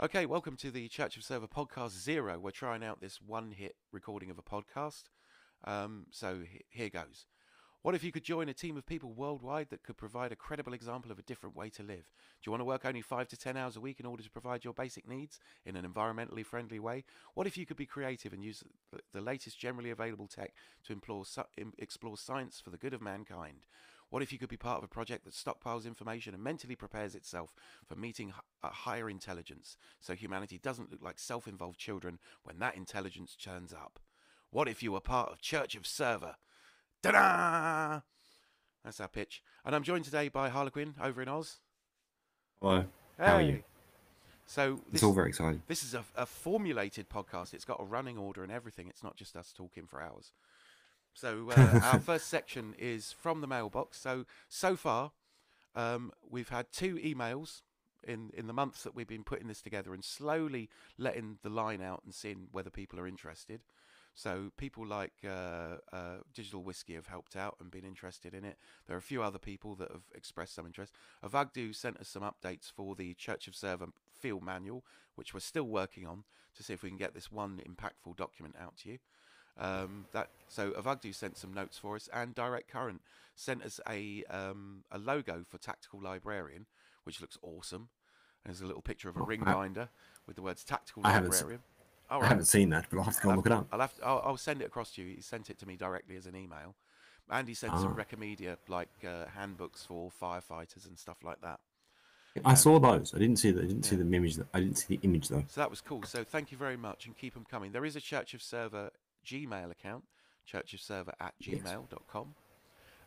Okay, welcome to the Church of Server podcast zero. We're trying out this one hit recording of a podcast. Um, so he- here goes. What if you could join a team of people worldwide that could provide a credible example of a different way to live? Do you want to work only five to ten hours a week in order to provide your basic needs in an environmentally friendly way? What if you could be creative and use the latest generally available tech to implore, explore science for the good of mankind? What if you could be part of a project that stockpiles information and mentally prepares itself for meeting a higher intelligence so humanity doesn't look like self involved children when that intelligence turns up? What if you were part of Church of Server? Ta da! That's our pitch. And I'm joined today by Harlequin over in Oz. Hello. How are you? Hey. So It's this, all very exciting. this is a, a formulated podcast. It's got a running order and everything. It's not just us talking for hours. So uh, our first section is from the mailbox. So so far, um, we've had two emails in in the months that we've been putting this together and slowly letting the line out and seeing whether people are interested. So people like uh, uh, Digital Whiskey have helped out and been interested in it. There are a few other people that have expressed some interest. Avagdu sent us some updates for the Church of Server field manual, which we're still working on to see if we can get this one impactful document out to you. Um, that so Avagdu sent some notes for us, and Direct Current sent us a um, a logo for Tactical Librarian, which looks awesome. There's a little picture of a Oh, ring I- binder with the words Tactical I haven't se- Librarian. I haven't seen that, but I'll have to go and look it up. I'll have to, I'll, I'll send it across to you. He sent it to me directly as an email. And he sent some Ah. Reccomedia like uh, handbooks for firefighters and stuff like that. I saw those. I didn't see the. I didn't see the image. I didn't see the image though. So that was cool. So thank you very much and keep them coming. There is a Church of Server Gmail account, churchofserver at gmail.com.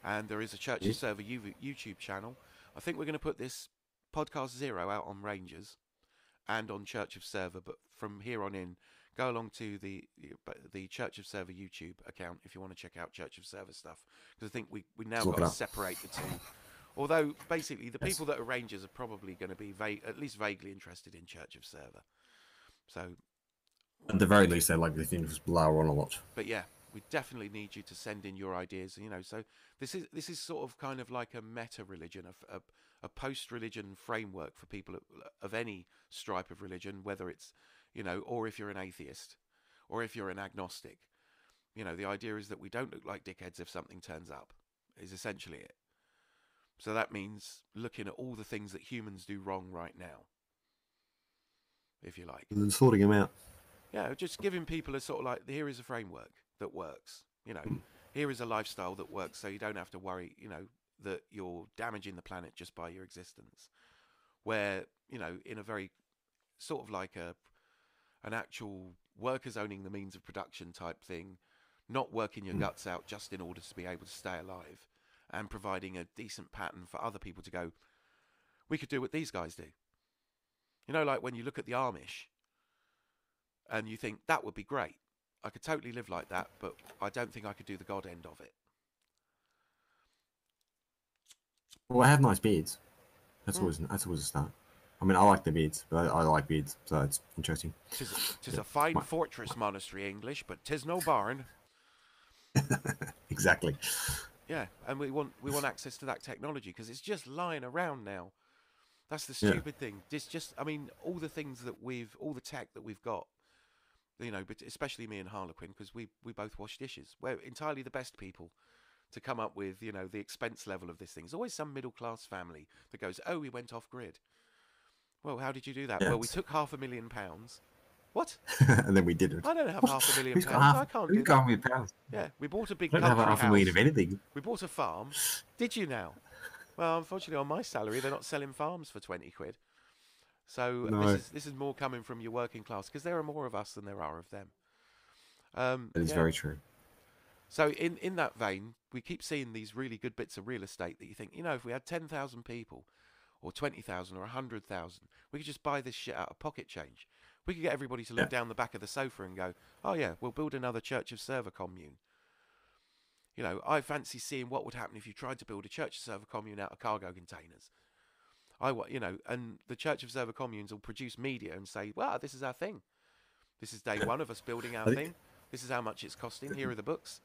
And there is a Church of Server YouTube channel. I think we're going to put this podcast zero out on Rangers and on Church of Server, but from here on in, go along to the the Church of Server YouTube account if you want to check out Church of Server stuff. Because I think we we now got it to up. separate the two. Although basically the Yes. people that are Rangers are probably going to be va- at least vaguely interested in Church of Server. So At the very least, they're likely to think it's lower on a lot. but yeah, we definitely need you to send in your ideas. You know, so this is this is sort of kind of like a meta religion, a, a, a post religion framework for people of, of any stripe of religion, whether it's you know, or if you're an atheist, or if you're an agnostic. You know, the idea is that we don't look like dickheads if something turns up. Is essentially it. So that means looking at all the things that humans do wrong right now, if you like. And then sorting them out. Yeah, just giving people a sort of like here is a framework that works. You know, here is a lifestyle that works, so you don't have to worry. You know that you're damaging the planet just by your existence. Where you know, in a very sort of like a an actual workers owning the means of production type thing, not working your Mm. guts out just in order to be able to stay alive, and providing a decent pattern for other people to go. We could do what these guys do. You know, like when you look at the Amish and you think that would be great. I could totally live like that, but I don't think I could do the god end of it. Well, I have nice beards. That's Hmm. always that's always a start. I mean, I like the beards, but I, I like beards, so it's interesting. Tis, tis a fine Right. fortress monastery English, but tis no barn. exactly. Yeah, and we want we want access to that technology because it's just lying around now. That's the Yeah. stupid thing. It's just, I mean, all the things that we've, all the tech that we've got, you know, but especially me and Harlequin because we we both wash dishes. We're entirely the best people to come up with, you know, the expense level of this thing. There's always some middle class family that goes, "Oh, we went off grid." Well, how did you do that? Well, we took half a million pounds. What? and then we didn't. I don't have half a million pounds. I can't do half a million pounds? Yeah, we bought a big I don't have half a million of anything. We bought a farm. Did you now? Well, unfortunately, on my salary, they're not selling farms for twenty quid. So No. this is this is more coming from your working class because there are more of us than there are of them. Um, That is yeah. very true. So in in that vein, we keep seeing these really good bits of real estate that you think, you know, if we had ten thousand people, or twenty thousand, or hundred thousand, we could just buy this shit out of pocket change. We could get everybody to look Yeah. down the back of the sofa and go, oh yeah, we'll build another Church of Server commune. You know, I fancy seeing what would happen if you tried to build a Church of Server commune out of cargo containers. I, you know, and the Church of Server communes will produce media and say, well, this is our thing. This is day one of us building our think- thing. This is how much it's costing. Here are the books.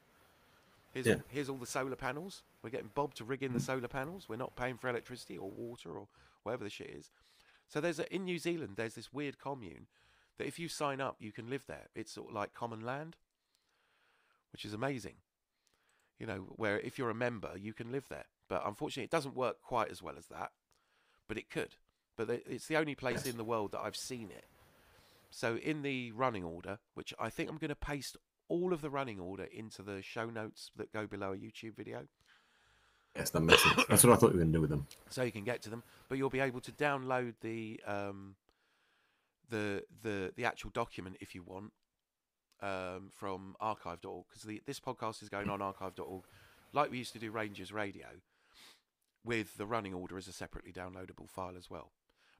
Here's, Yeah. here's all the solar panels. We're getting Bob to rig in the mm. solar panels. We're not paying for electricity or water or whatever the shit is. So there's a, in New Zealand there's this weird commune that if you sign up you can live there. It's sort of like common land, which is amazing. You know, where if you're a member you can live there. But unfortunately it doesn't work quite as well as that. But it could. But it's the only place Yes. in the world that I've seen it. So in the running order, which I think I'm going to paste all of the running order into the show notes that go below a YouTube video, Yes, that makes sense. That's what I thought you were going to do with them. so you can get to them. But you'll be able to download the um, the the the actual document if you want um, from archive.org because this podcast is going on archive.org, like we used to do Rangers Radio, with the running order as a separately downloadable file as well.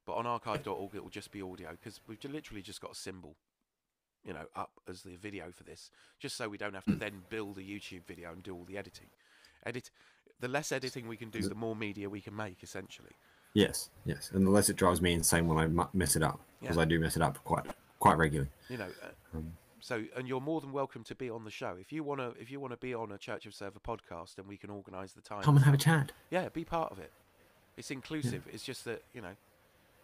But on archive.org it will just be audio because we've literally just got a symbol, you know, up as the video for this, just so we don't have to then build a YouTube video and do all the editing. Edit the less editing we can do, the more media we can make essentially. Yes, yes. And the less it drives me insane when I mess it up, because Yeah. I do mess it up quite quite regularly. you know uh, Um, so and you're more than welcome to be on the show. If you want to if you want to be on a church of server podcast and we can organize the time Come and have a chat. yeah be part of it. It's inclusive. It's just that you know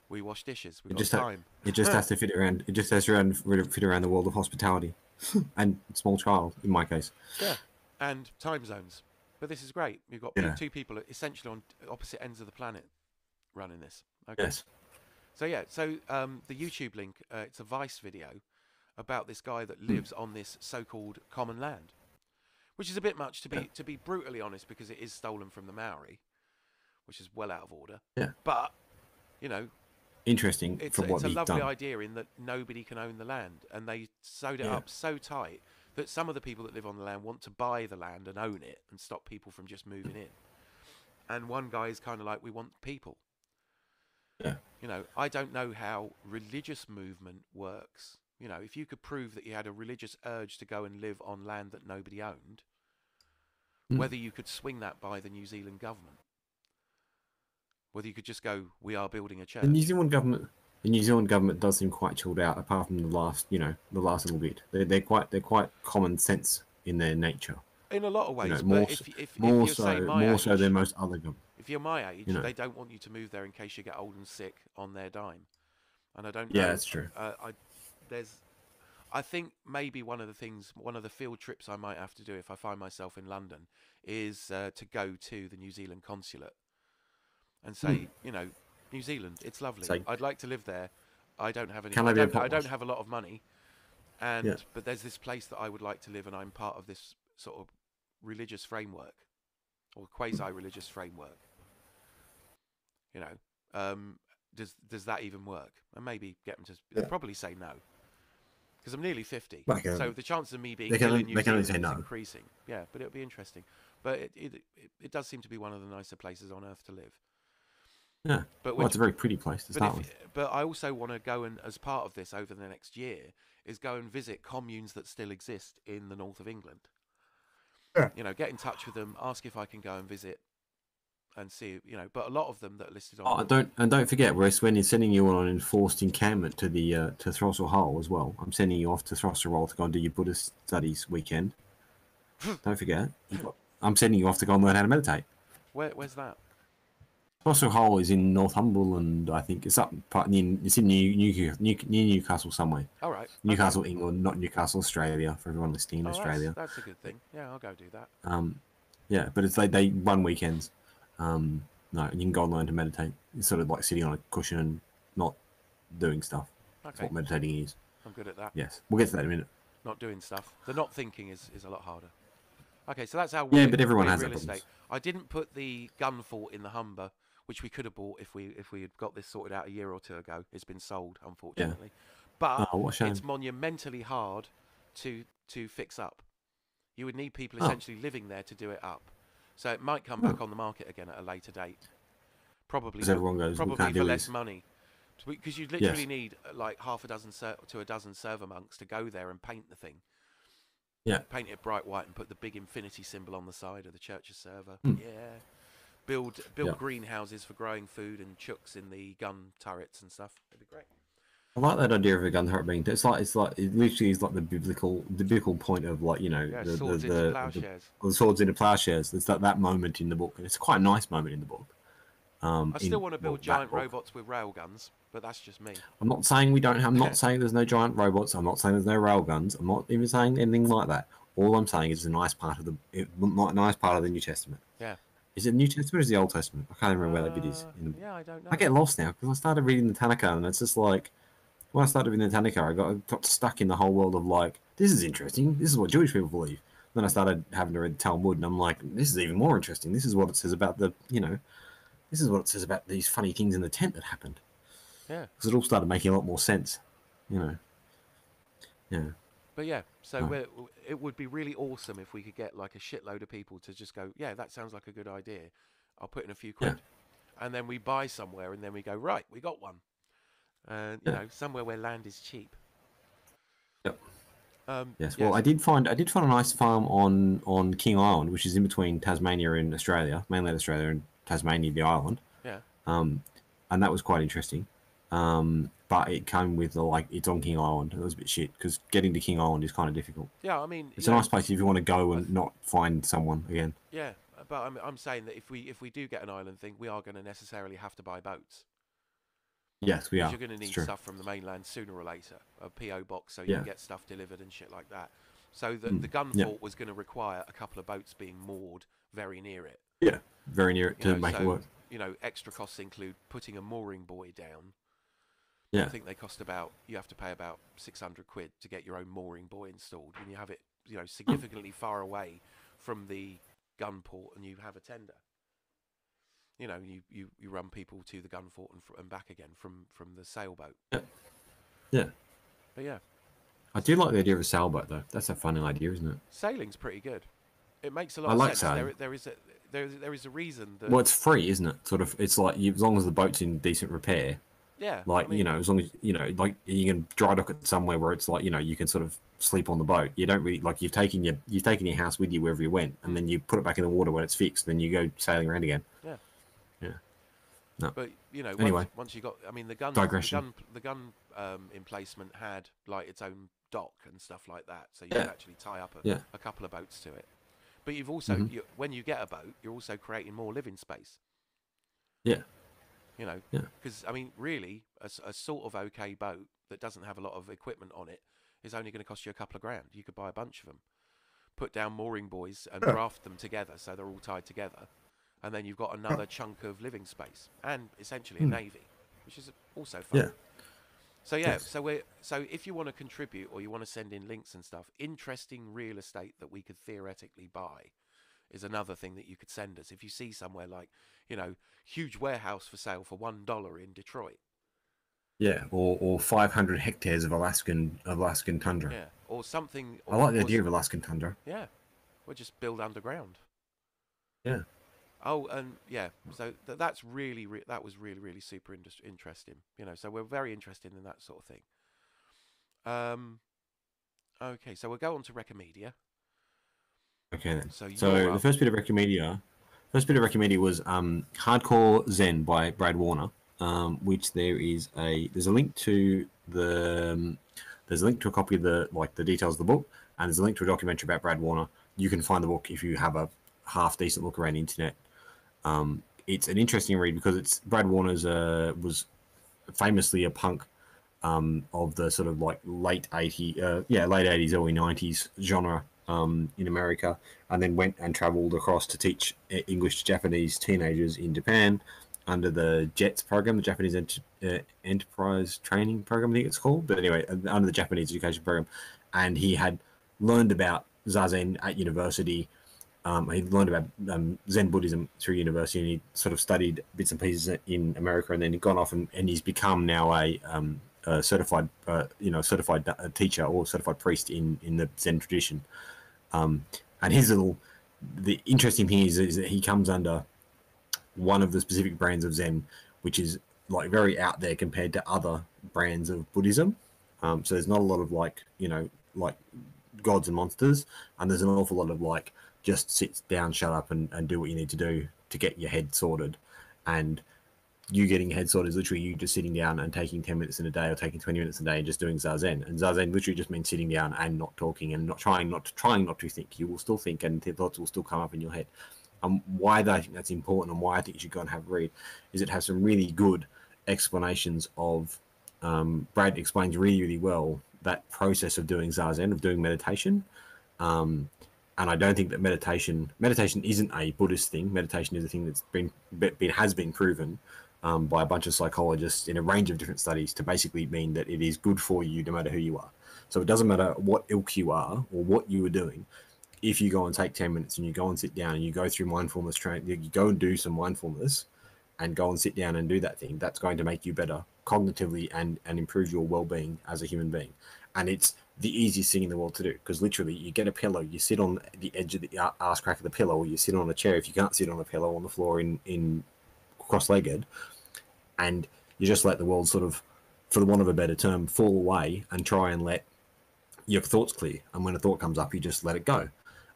we wash dishes. Got just ha- time. It just has to fit around. It just has to around, fit around the world of hospitality and small child in my case. yeah and time zones. But this is great. You've got Yeah. two people essentially on opposite ends of the planet running this. Okay. Yes. So yeah, so um, the YouTube link, uh, it's a Vice video about this guy Hmm. that lives on this so-called common land, which is a bit much to be Yeah. to be brutally honest, because it is stolen from the Maori, which is well out of order. Yeah. But you know, Interesting it's what it's a lovely done. idea in that nobody can own the land, and they sewed it Yeah. up so tight that some of the people that live on the land want to buy the land and own it and stop people from just moving in. And one guy is kind of like, we want people. Yeah. You know, I don't know how religious movement works. You know, if you could prove that you had a religious urge to go and live on land that nobody owned, Mm. whether you could swing that by the New Zealand government, whether you could just go, "We are building a church." The New Zealand government, the New Zealand government does seem quite chilled out, apart from the last, you know, the last little bit. They're, they're quite they're quite common sense in their nature. In a lot of You ways, know, more if, so, if, if more you're so, more age, so than most other governments. if you're my age, you know. they don't want you to move there in case you get old and sick on their dime. And I don't. Yeah, know, that's true. Uh, I there's, I think maybe one of the things, one of the field trips I might have to do if I find myself in London is uh, to go to the New Zealand consulate and say, you know, New Zealand, it's lovely. Say- I'd like to live there. I don't have any. Can I I be a don't, I don't have a lot of money, and Yeah. but there's this place that I would like to live, and I'm part of this sort of religious framework or quasi-religious framework. You know, um, does does that even work? And maybe get them to Yeah. probably say no because I'm nearly fifty. Can- so the chance of me being they can only- New they can only Zealand say is no. increasing. Yeah, but it'll be interesting. But it, it it it does seem to be one of the nicer places on earth to live. Yeah. But Well, it's a very pretty place to but, start if, with. but I also want to go and, as part of this over the next year, is go and visit communes that still exist in the north of England. Yeah. You know, get in touch with them, ask if I can go and visit, and see. You know, but a lot of them that are listed on. Oh, and don't and don't forget, we're when you're sending you on an enforced encampment to the uh, to Throssel Hole as well. I'm sending you off to Throssel Hole to go and do your Buddhist studies weekend. don't forget, got- I'm sending you off to go and learn how to meditate. Where, where's that? Throssel Hole is in Northumberland, I think. It's up part near, it's in New, New, New, near Newcastle somewhere. All right. okay. Newcastle, England, not Newcastle, Australia. For everyone listening in Oh, that's- Australia. That's, a good thing. Yeah, I'll go do that. Um, yeah, but it's like they run weekends. Um, no, and you can go and learn to meditate. It's sort of like sitting on a cushion and not doing stuff. That's what meditating is. I'm good at that. Yes, we'll get to that in a minute. Not doing stuff. The not thinking is, is a lot harder. Okay, so that's how. Yeah, but everyone has real estate. I didn't put the gun fort in the Humber, which we could have bought if we if we had got this sorted out a year or two ago. It's been sold, unfortunately. Yeah. But Oh, what a shame. it's monumentally hard to to fix up. You would need people Oh. essentially living there to do it up. So it might come back on the market again at a later date. Probably everyone goes, probably for less money. Because you literally Yes. need uh, like half a dozen ser- to a dozen server monks to go there and paint the thing. Yeah. Paint it bright white and put the big infinity symbol on the side of the church's server. Hmm. Yeah. Build build Yeah. greenhouses for growing food and chooks in the gun turrets and stuff. It'd be great. I like that idea of a gun turret being. It's like it's like it literally is like the biblical the biblical point of like you know Yeah, the, the, swords the, the, plowshares. the swords into plowshares. There's that that moment in the book, and it's quite a nice moment in the book. Um, I in- still want to build that giant robots with railguns, but that's just me. I'm not saying we don't. I'm not saying there's no giant robots. I'm not saying there's no railguns. I'm not even saying anything like that. All I'm saying is it's a nice part of the, it, nice part of the New Testament. Yeah. Is it New Testament or is it the Old Testament? I can't remember where that bit is. Uh, In the, yeah, I don't know. I get lost now because I started reading the Tanakh and it's just like when I started reading the Tanakh, I got, got stuck in the whole world of like this is interesting. This is what Jewish people believe. Then I started having to read the Talmud and I'm like, this is even more interesting. This is what it says about the you know, this is what it says about these funny things in the tent that happened. Yeah. Because it all started making a lot more sense. You know. Yeah. But yeah, so Right. it would be really awesome if we could get like a shitload of people to just go, yeah, that sounds like a good idea. I'll put in a few Yeah. quid, and then we buy somewhere, and then we go, right, we got one, and you Yeah. know, somewhere where land is cheap. Yep. Um, Yes. Well, I did find I did find a nice farm on on King Island, which is in between Tasmania and Australia, mainland Australia and Tasmania, the island. Yeah. Um, and that was quite interesting. Um, but it came with the like it's on King Island. It was a bit shit because getting to King Island is kind of difficult. yeah, I mean, It's a know, nice place if you want to go and not find someone again. Yeah, but I'm I'm saying that if we if we do get an island thing, we are going to necessarily have to buy boats. Yes, we are. You're going to need stuff from the mainland sooner or later, a PO box, so you Yeah. can get stuff delivered and shit like that. So the Mm, the gun yeah. fort was going to require a couple of boats being moored very near it. Yeah, very near it You to know, make it work. You know, extra costs include putting a mooring buoy down. Yeah. I think they cost about you have to pay about six hundred quid to get your own mooring buoy installed when you have it, you know, significantly far away from the gun port and you have a tender. You know, you, you, you run people to the gun fort and, fr- and back again from, from the sailboat. Yeah. Yeah. But yeah, I do like the idea of a sailboat though. That's a funny idea, isn't it? sailing's pretty good. It makes a lot I of like sense. sailing. There, there is a there is there is a reason that Well, it's free, isn't it? Sort of. It's like you, as long as the boat's in decent repair, yeah, I like mean, you know as long as you know like you can dry dock it somewhere where it's like you know you can sort of sleep on the boat you don't really like you've taken your you've taken your house with you wherever you went and then you put it back in the water when it's fixed then you go sailing around again But you know, Anyway. once, once you got, I mean, the gun, the gun, the gun um, emplacement had like its own dock and stuff like that, so you Yeah. can actually tie up a, Yeah. a couple of boats to it. But you've also, Mhm. you, when you get a boat, you're also creating more living space. Yeah. You know, Yeah. because I mean, really, a sort of okay boat that doesn't have a lot of equipment on it is only going to cost you a couple of grand. You could buy a bunch of them, put down mooring buoys and graft them together so they're all tied together, and then you've got another chunk of living space and essentially a Hmm. navy, which is also fun. Yeah. So yeah, Yes. so we so if you want to contribute or you want to send in links and stuff, interesting real estate that we could theoretically buy is another thing that you could send us. If you see somewhere like, you know, huge warehouse for sale for one dollar in Detroit, yeah or or 500 hectares of alaskan Alaskan tundra yeah, or something. i like the or idea of alaskan tundra Yeah, we'll just build underground. Yeah. Oh, and yeah, so th- that's really, re- that was really, really super indus- interesting. You know, so we're very interested in that sort of thing. Um, okay, so we'll go on to Reccomedia. okay then So, so the first bit of reccomedia first bit of reccomedia was um hardcore zen by brad warner um which there is a there's a link to the um, there's a link to a copy of the like the details of the book and there's a link to a documentary about brad warner you can find the book if you have a half decent look around the internet um it's an interesting read because it's brad warner's uh was famously a punk um, of the sort of like late 80 uh, yeah late 80s early 90s genre um, in america and then went and traveled across to teach english to japanese teenagers in japan under the jets program the japanese Ent- uh, enterprise training program i think it's called. But anyway uh, under the japanese education program. And he had learned about zazen at university um, he learned about um, Zen Buddhism through university, and he sort of studied bits and pieces in America, and then he gone off and, and he's become now a, um, a certified, uh, you know, certified uh, teacher or certified priest in in the Zen tradition. Um, and his little, the interesting thing is, is that he comes under one of the specific brands of Zen, which is like very out there compared to other brands of Buddhism. Um, so there's not a lot of like, you know, like gods and monsters, and there's an awful lot of like just sit down, shut up, and, and do what you need to do to get your head sorted. And you getting your head sorted is literally you just sitting down and taking 10 minutes in a day or taking 20 minutes a day and just doing zazen. And zazen literally just means sitting down and not talking and not trying not to trying not to think. You will still think and thoughts will still come up in your head. And why I think that's important and why I think you should go and have a read is it has some really good explanations of. Um, Brad explains really, really well that process of doing zazen, of doing meditation. Um, and I don't think that meditation meditation isn't a Buddhist thing. Meditation is a thing that's been, been has been proven um, by a bunch of psychologists in a range of different studies to basically mean that it is good for you no matter who you are. So it doesn't matter what ilk you are or what you are doing. If you go and take 10 minutes and you go and sit down and you go through mindfulness training, you go and do some mindfulness and go and sit down and do that thing, that's going to make you better cognitively and, and improve your well being as a human being. And it's the easiest thing in the world to do because literally you get a pillow, you sit on the edge of the ass crack of the pillow, or you sit on a chair if you can't sit on a pillow on the floor in, in cross legged, and you just let the world sort of, for the want of a better term, fall away and try and let your thoughts clear. And when a thought comes up, you just let it go.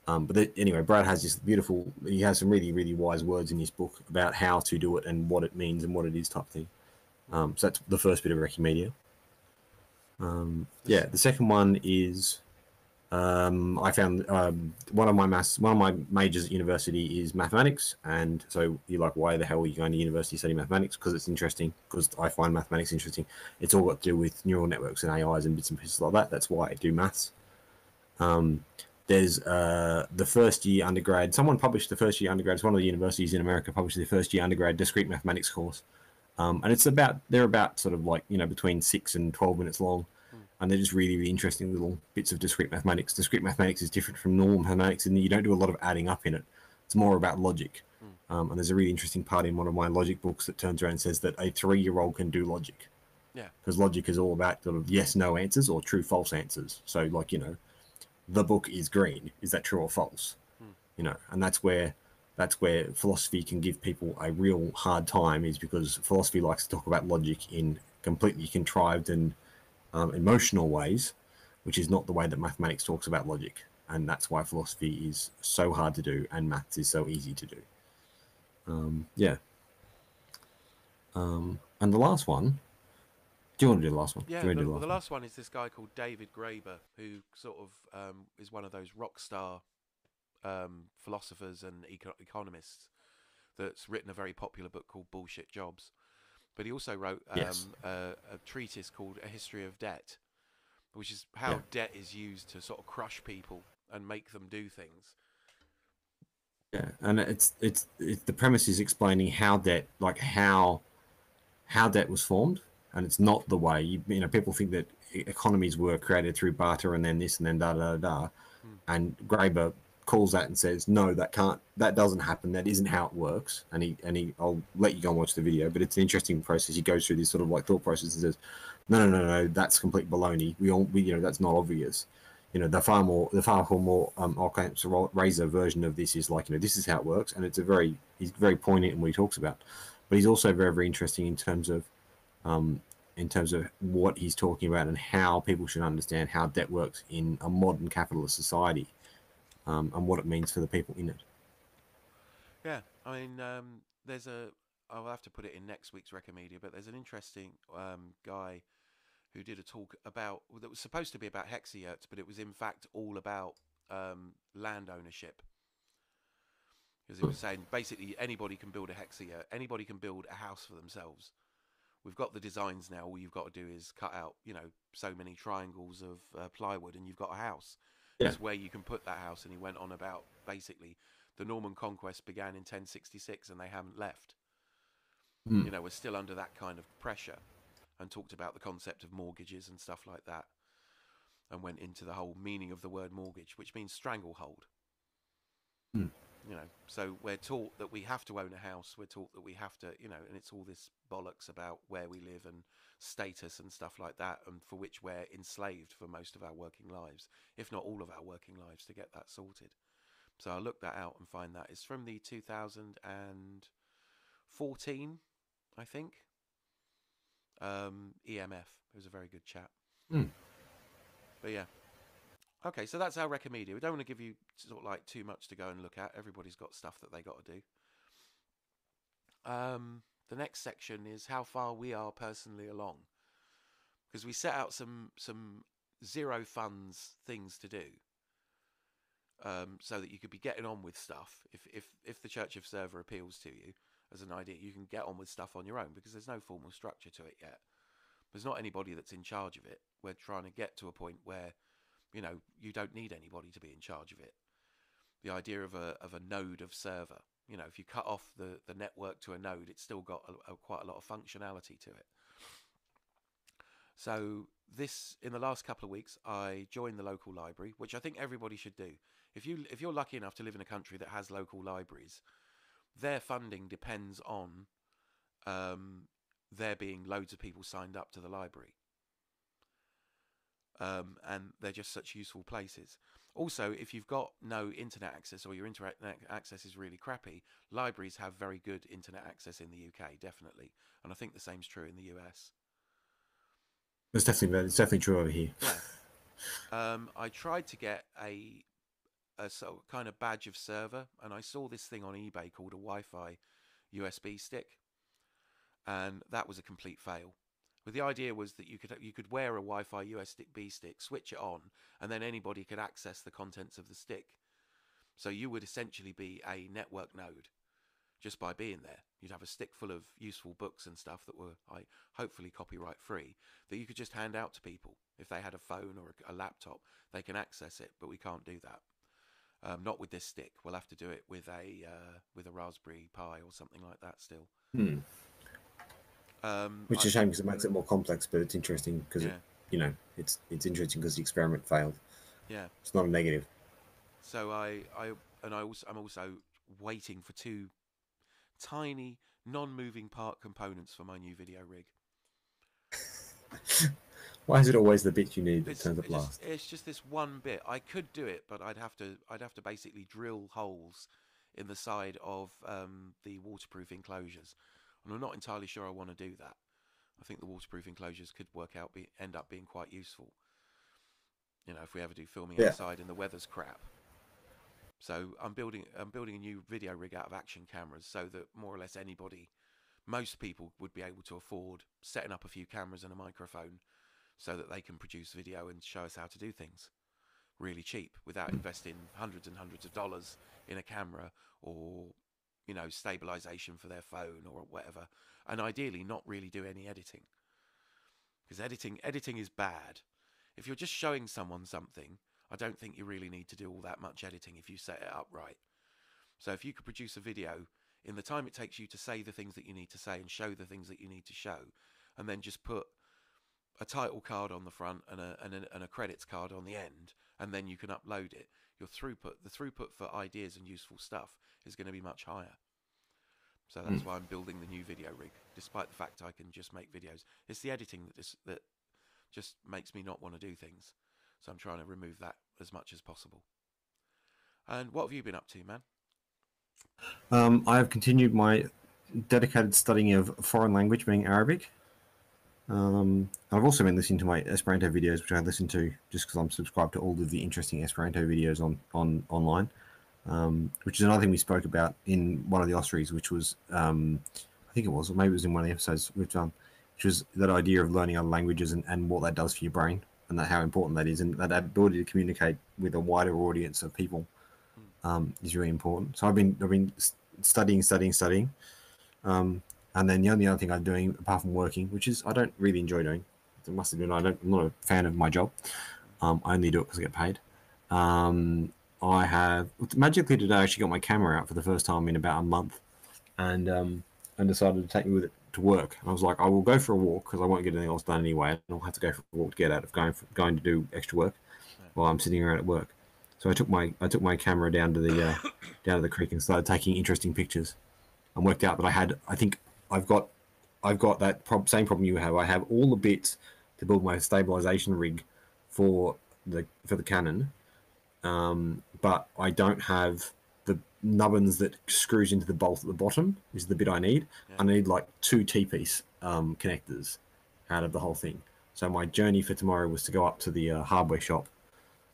Um, but the, anyway, Brad has this beautiful, he has some really, really wise words in his book about how to do it and what it means and what it is type thing. Um, so that's the first bit of Reccomedia. Um, yeah, the second one is um, I found um, one of my maths, one of my majors at university is mathematics, and so you're like, why the hell are you going to university to study mathematics? Because it's interesting. Because I find mathematics interesting. It's all got to do with neural networks and AIs and bits and pieces like that. That's why I do maths. Um, there's uh, the first year undergrad. Someone published the first year undergrad. It's one of the universities in America published the first year undergrad discrete mathematics course, um, and it's about they're about sort of like you know between six and twelve minutes long and they're just really, really interesting little bits of discrete mathematics. Discrete mathematics is different from normal mathematics in that you don't do a lot of adding up in it. It's more about logic. Mm. Um, and there's a really interesting part in one of my logic books that turns around and says that a three-year-old can do logic. Yeah. Because logic is all about sort of yes/no answers or true/false answers. So, like you know, the book is green. Is that true or false? Mm. You know, and that's where that's where philosophy can give people a real hard time is because philosophy likes to talk about logic in completely contrived and um, emotional ways, which is not the way that mathematics talks about logic. And that's why philosophy is so hard to do and maths is so easy to do. Um, yeah. Um, and the last one, do you want to do the last one? Yeah, the, the, last, the last one? is this guy called David Graeber, who sort of um, is one of those rock star um, philosophers and eco- economists that's written a very popular book called Bullshit Jobs. But he also wrote um, yes. a, a, treatise called A History of Debt, which is how yeah. debt is used to sort of crush people and make them do things. Yeah, and it's, it's it's the premise is explaining how debt, like how how debt was formed, and it's not the way you, you know people think that economies were created through barter and then this and then da da da da, hmm. and Graeber calls that and says, "No, that can't. That doesn't happen. That isn't how it works." And he and he, I'll let you go and watch the video, but it's an interesting process. He goes through this sort of like thought process and says, "No, no, no, no, that's complete baloney. We all, we, you know, that's not obvious." You know, the far more, the far more um, Occam's razor version of this is like, you know, this is how it works, and it's a very, he's very poignant in what he talks about, but he's also very, very interesting in terms of, um, in terms of what he's talking about and how people should understand how debt works in a modern capitalist society um, and what it means for the people in it. Yeah, I mean, um, there's a. I'll have to put it in next week's Reccomedia, but there's an interesting um, guy who did a talk about that was supposed to be about hexayurts, but it was in fact all about um, land ownership. Because he was saying basically anybody can build a hexayurt, anybody can build a house for themselves. We've got the designs now. All you've got to do is cut out, you know, so many triangles of uh, plywood, and you've got a house yeah. is where you can put that house. And he went on about basically the Norman conquest began in 1066 and they haven't left. Mm. You know, we're still under that kind of pressure and talked about the concept of mortgages and stuff like that and went into the whole meaning of the word mortgage, which means stranglehold. Mm you know so we're taught that we have to own a house we're taught that we have to you know and it's all this bollocks about where we live and status and stuff like that and for which we're enslaved for most of our working lives if not all of our working lives to get that sorted. So i'll look that out and find that. It's from the 2014 i think. Um, emf it was a very good chat. Mm. but yeah Okay, so that's our Reccomedia. We don't want to give you sort of like too much to go and look at. Everybody's got stuff that they got to do. Um, the next section is how far we are personally along, because we set out some some zero funds things to do, um, so that you could be getting on with stuff. If if if the Church of Server appeals to you as an idea, you can get on with stuff on your own because there's no formal structure to it yet. There's not anybody that's in charge of it. We're trying to get to a point where, you know, you don't need anybody to be in charge of it. The idea of a of a node of server, you know, if you cut off the the network to a node, it's still got a, a, quite a lot of functionality to it. So this in the last couple of weeks, I joined the local library, which I think everybody should do. If you if you're lucky enough to live in a country that has local libraries, their funding depends on um, there being loads of people signed up to the library. Um, and they're just such useful places. Also, if you've got no internet access or your internet access is really crappy, libraries have very good internet access in the UK, definitely, and I think the same's true in the US. It's definitely it's definitely true over here. Yeah. Um, I tried to get a a sort of kind of badge of server, and I saw this thing on eBay called a Wi-Fi USB stick, and that was a complete fail. But the idea was that you could you could wear a Wi-Fi USB stick, B stick, switch it on, and then anybody could access the contents of the stick. So you would essentially be a network node just by being there. You'd have a stick full of useful books and stuff that were I, hopefully copyright free that you could just hand out to people. If they had a phone or a, a laptop, they can access it, but we can't do that. Um, not with this stick. We'll have to do it with a uh, with a Raspberry Pi or something like that. Still, hmm. Um, which is a shame because it makes it more complex. But it's interesting because yeah. it, you know, it's it's interesting because the experiment failed. Yeah, it's not a negative. So I I and I also I'm also waiting for two tiny non-moving part components for my new video rig. Why is it always the bit you need that it's, turns up last? It's just this one bit. I could do it, but I'd have to I'd have to basically drill holes in the side of um, the waterproof enclosures, and I'm not entirely sure I want to do that. I think the waterproof enclosures could work out be end up being quite useful. You know, if we ever do filming Yeah. outside and the weather's crap. So I'm building I'm building a new video rig out of action cameras so that more or less anybody, most people would be able to afford setting up a few cameras and a microphone so that they can produce video and show us how to do things really cheap without investing hundreds and hundreds of dollars in a camera or you know stabilization for their phone or whatever and ideally not really do any editing because editing editing is bad if you're just showing someone something i don't think you really need to do all that much editing if you set it up right so if you could produce a video in the time it takes you to say the things that you need to say and show the things that you need to show and then just put a title card on the front and a, and a and a credits card on the end, and then you can upload it. Your throughput, the throughput for ideas and useful stuff, is going to be much higher. So that's why I'm building the new video rig, despite the fact I can just make videos. It's the editing that just, that just makes me not want to do things. So I'm trying to remove that as much as possible. And what have you been up to, man? Um, I have continued my dedicated studying of foreign language, being Arabic. Um, I've also been listening to my Esperanto videos, which I listen to just because I'm subscribed to all of the interesting Esperanto videos on on online. Um, which is another thing we spoke about in one of the ossuaries, which was um, I think it was, or maybe it was in one of the episodes we've done, which was that idea of learning other languages and, and what that does for your brain and that how important that is, and that ability to communicate with a wider audience of people um, is really important. So I've been I've been studying, studying, studying. Um, and then the only other thing I'm doing, apart from working, which is I don't really enjoy doing, I must admit, I don't, I'm not a fan of my job. Um, I only do it because I get paid. Um, I have magically today I actually got my camera out for the first time in about a month, and um, and decided to take me with it to work. And I was like, I will go for a walk because I won't get anything else done anyway, and I'll have to go for a walk to get out of going for, going to do extra work while I'm sitting around at work. So I took my I took my camera down to the uh, down to the creek and started taking interesting pictures, and worked out that I had I think I've got I've got that prob- same problem you have. I have all the bits to build my stabilization rig for the for the Canon, um, but I don't have the nubbins that screws into the bolt at the bottom. Is the bit I need. Yeah. I need like two T-piece um, connectors out of the whole thing. So my journey for tomorrow was to go up to the uh, hardware shop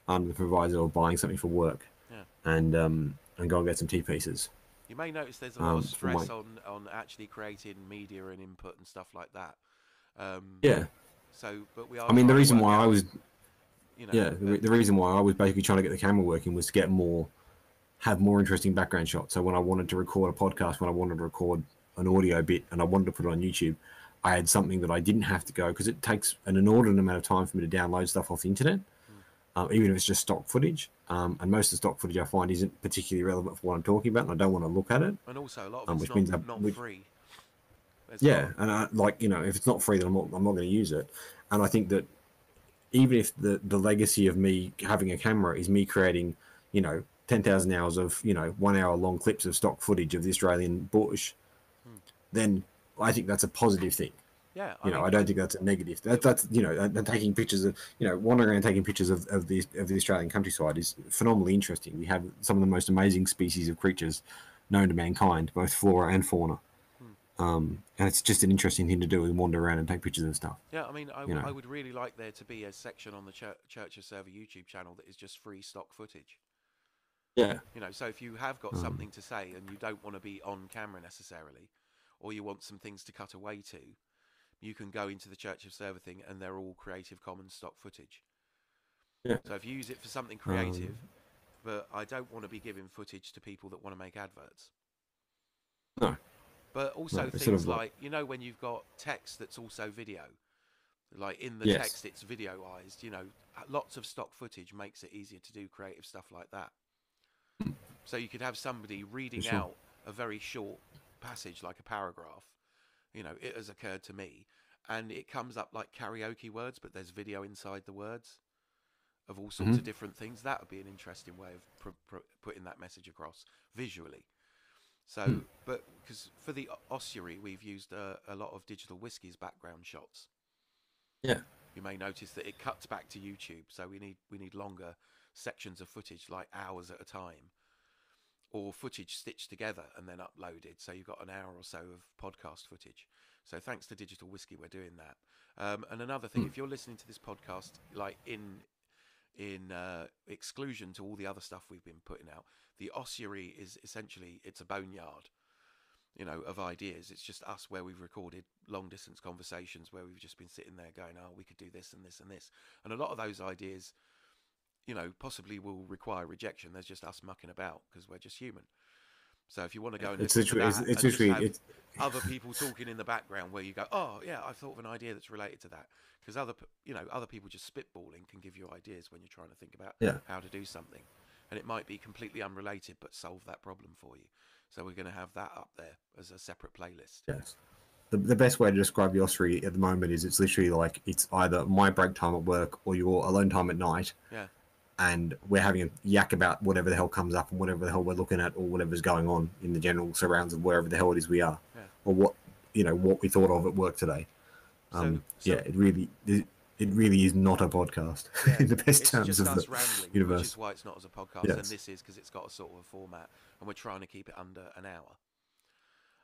under the proviso of buying something for work, Yeah. and um, and go and get some T-pieces. You may notice there's a lot Um, of stress my- on, on actually creating media and input and stuff like that. Um, Yeah. So, but we are. I mean, the reason why I was You know, Yeah, the, the reason why I was basically trying to get the camera working was to get more, have more interesting background shots. So when I wanted to record a podcast, when I wanted to record an audio bit, and I wanted to put it on YouTube, I had something that I didn't have to go because it takes an inordinate amount of time for me to download stuff off the internet, um, even if it's just stock footage. Um, and most of the stock footage I find isn't particularly relevant for what I'm talking about, and I don't want to look at it. and also a lot of um, which not, means that- not which- free. There's Yeah, and I, like you know, if it's not free, then I'm not, I'm not going to use it. And I think that even if the the legacy of me having a camera is me creating, you know, ten thousand hours of you know one hour long clips of stock footage of the Australian bush, Hmm. then I think that's a positive thing. Yeah, You know, mean, I don't think that's a negative. That, that's you know, and and taking pictures of you know wandering around taking pictures of, of the of the Australian countryside is phenomenally interesting. We have some of the most amazing species of creatures known to mankind, both flora and fauna. Um, and it's just an interesting thing to do and wander around and take pictures and stuff. Yeah, I mean, I. I would really like there to be a section on the Church, Church of Server YouTube channel that is just free stock footage. Yeah, You know, so if you have got Um, something to say and you don't want to be on camera necessarily, or you want some things to cut away to, you can go into the Church of Server thing and they're all Creative Commons stock footage. Yeah. So if you use it for something Um, creative, but I don't want to be giving footage to people that want to make adverts. No. But also it's things sort of like, like- you know, when you've got text that's also video, like in the Yes. text it's videoized, you know, lots of stock footage makes it easier to do creative stuff like that. So you could have somebody reading sure. out a very short passage, like a paragraph. You know, it has occurred to me, and it comes up like karaoke words, but there's video inside the words of all sorts of different things. That would be an interesting way of pr- pr- putting that message across visually. So, but because for the ossuary, we've used uh, a lot of Digital Whiskey's background shots. yeah, You may notice that it cuts back to YouTube, so we need we need longer sections of footage, like hours at a time, or footage stitched together and then uploaded. So you've got an hour or so of podcast footage. So thanks to Digital Whiskey, we're doing that. Um, and another thing, if you're listening to this podcast, like in in uh, exclusion to all the other stuff we've been putting out, the ossuary is essentially it's a boneyard you know, of ideas. It's just us where we've recorded long distance conversations where we've just been sitting there going, oh, we could do this and this and this. And a lot of those ideas, you know, possibly will require rejection. There's just us mucking about because we're just human. So if you want to go and it's to it's, it's literally, it's, other people talking in the background where you go, oh yeah, I've thought of an idea that's related to that. Because other, you know, other people just spitballing can give you ideas when you're trying to think about Yeah. how to do something, and it might be completely unrelated but solve that problem for you. So we're going to have that up there as a separate playlist. yes. The, the best way to describe ossuary at the moment is it's literally like it's either my break time at work or your alone time at night. Yeah. And we're having a yak about whatever the hell comes up and whatever the hell we're looking at or whatever's going on in the general surrounds of wherever the hell it is we are. Yeah. or what you know what we thought of at work today. Um So- yeah it really it, it really is not a podcast Yeah, in the best terms of the rambling, which universe. is why it's not as a podcast, and this is because it's got a sort of a format, and we're trying to keep it under an hour.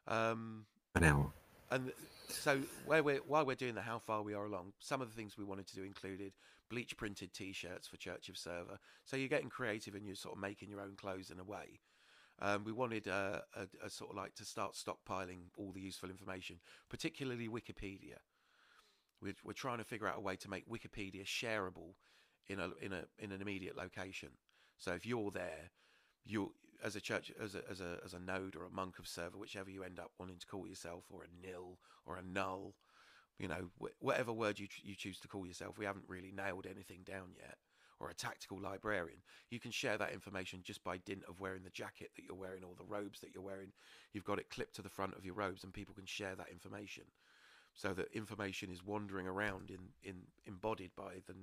Um, an hour. and so where we're while we're doing the how far we are along, some of the things we wanted to do included bleach printed T-shirts for Church of Server. So you're getting creative and you're sort of making your own clothes in a way. Um, we wanted uh, a, a sort of like to start stockpiling all the useful information, particularly Wikipedia. We're, we're trying to figure out a way to make Wikipedia shareable in a in a in an immediate location. So if you're there, you as a church as a as a as a node or a monk of server, whichever you end up wanting to call yourself, or a nil or a null, you know, wh- whatever word you you choose to call yourself, we haven't really nailed anything down yet. Or a tactical librarian, you can share that information just by dint of wearing the jacket that you're wearing or the robes that you're wearing. You've got it clipped to the front of your robes, and people can share that information so that information is wandering around in, in embodied by the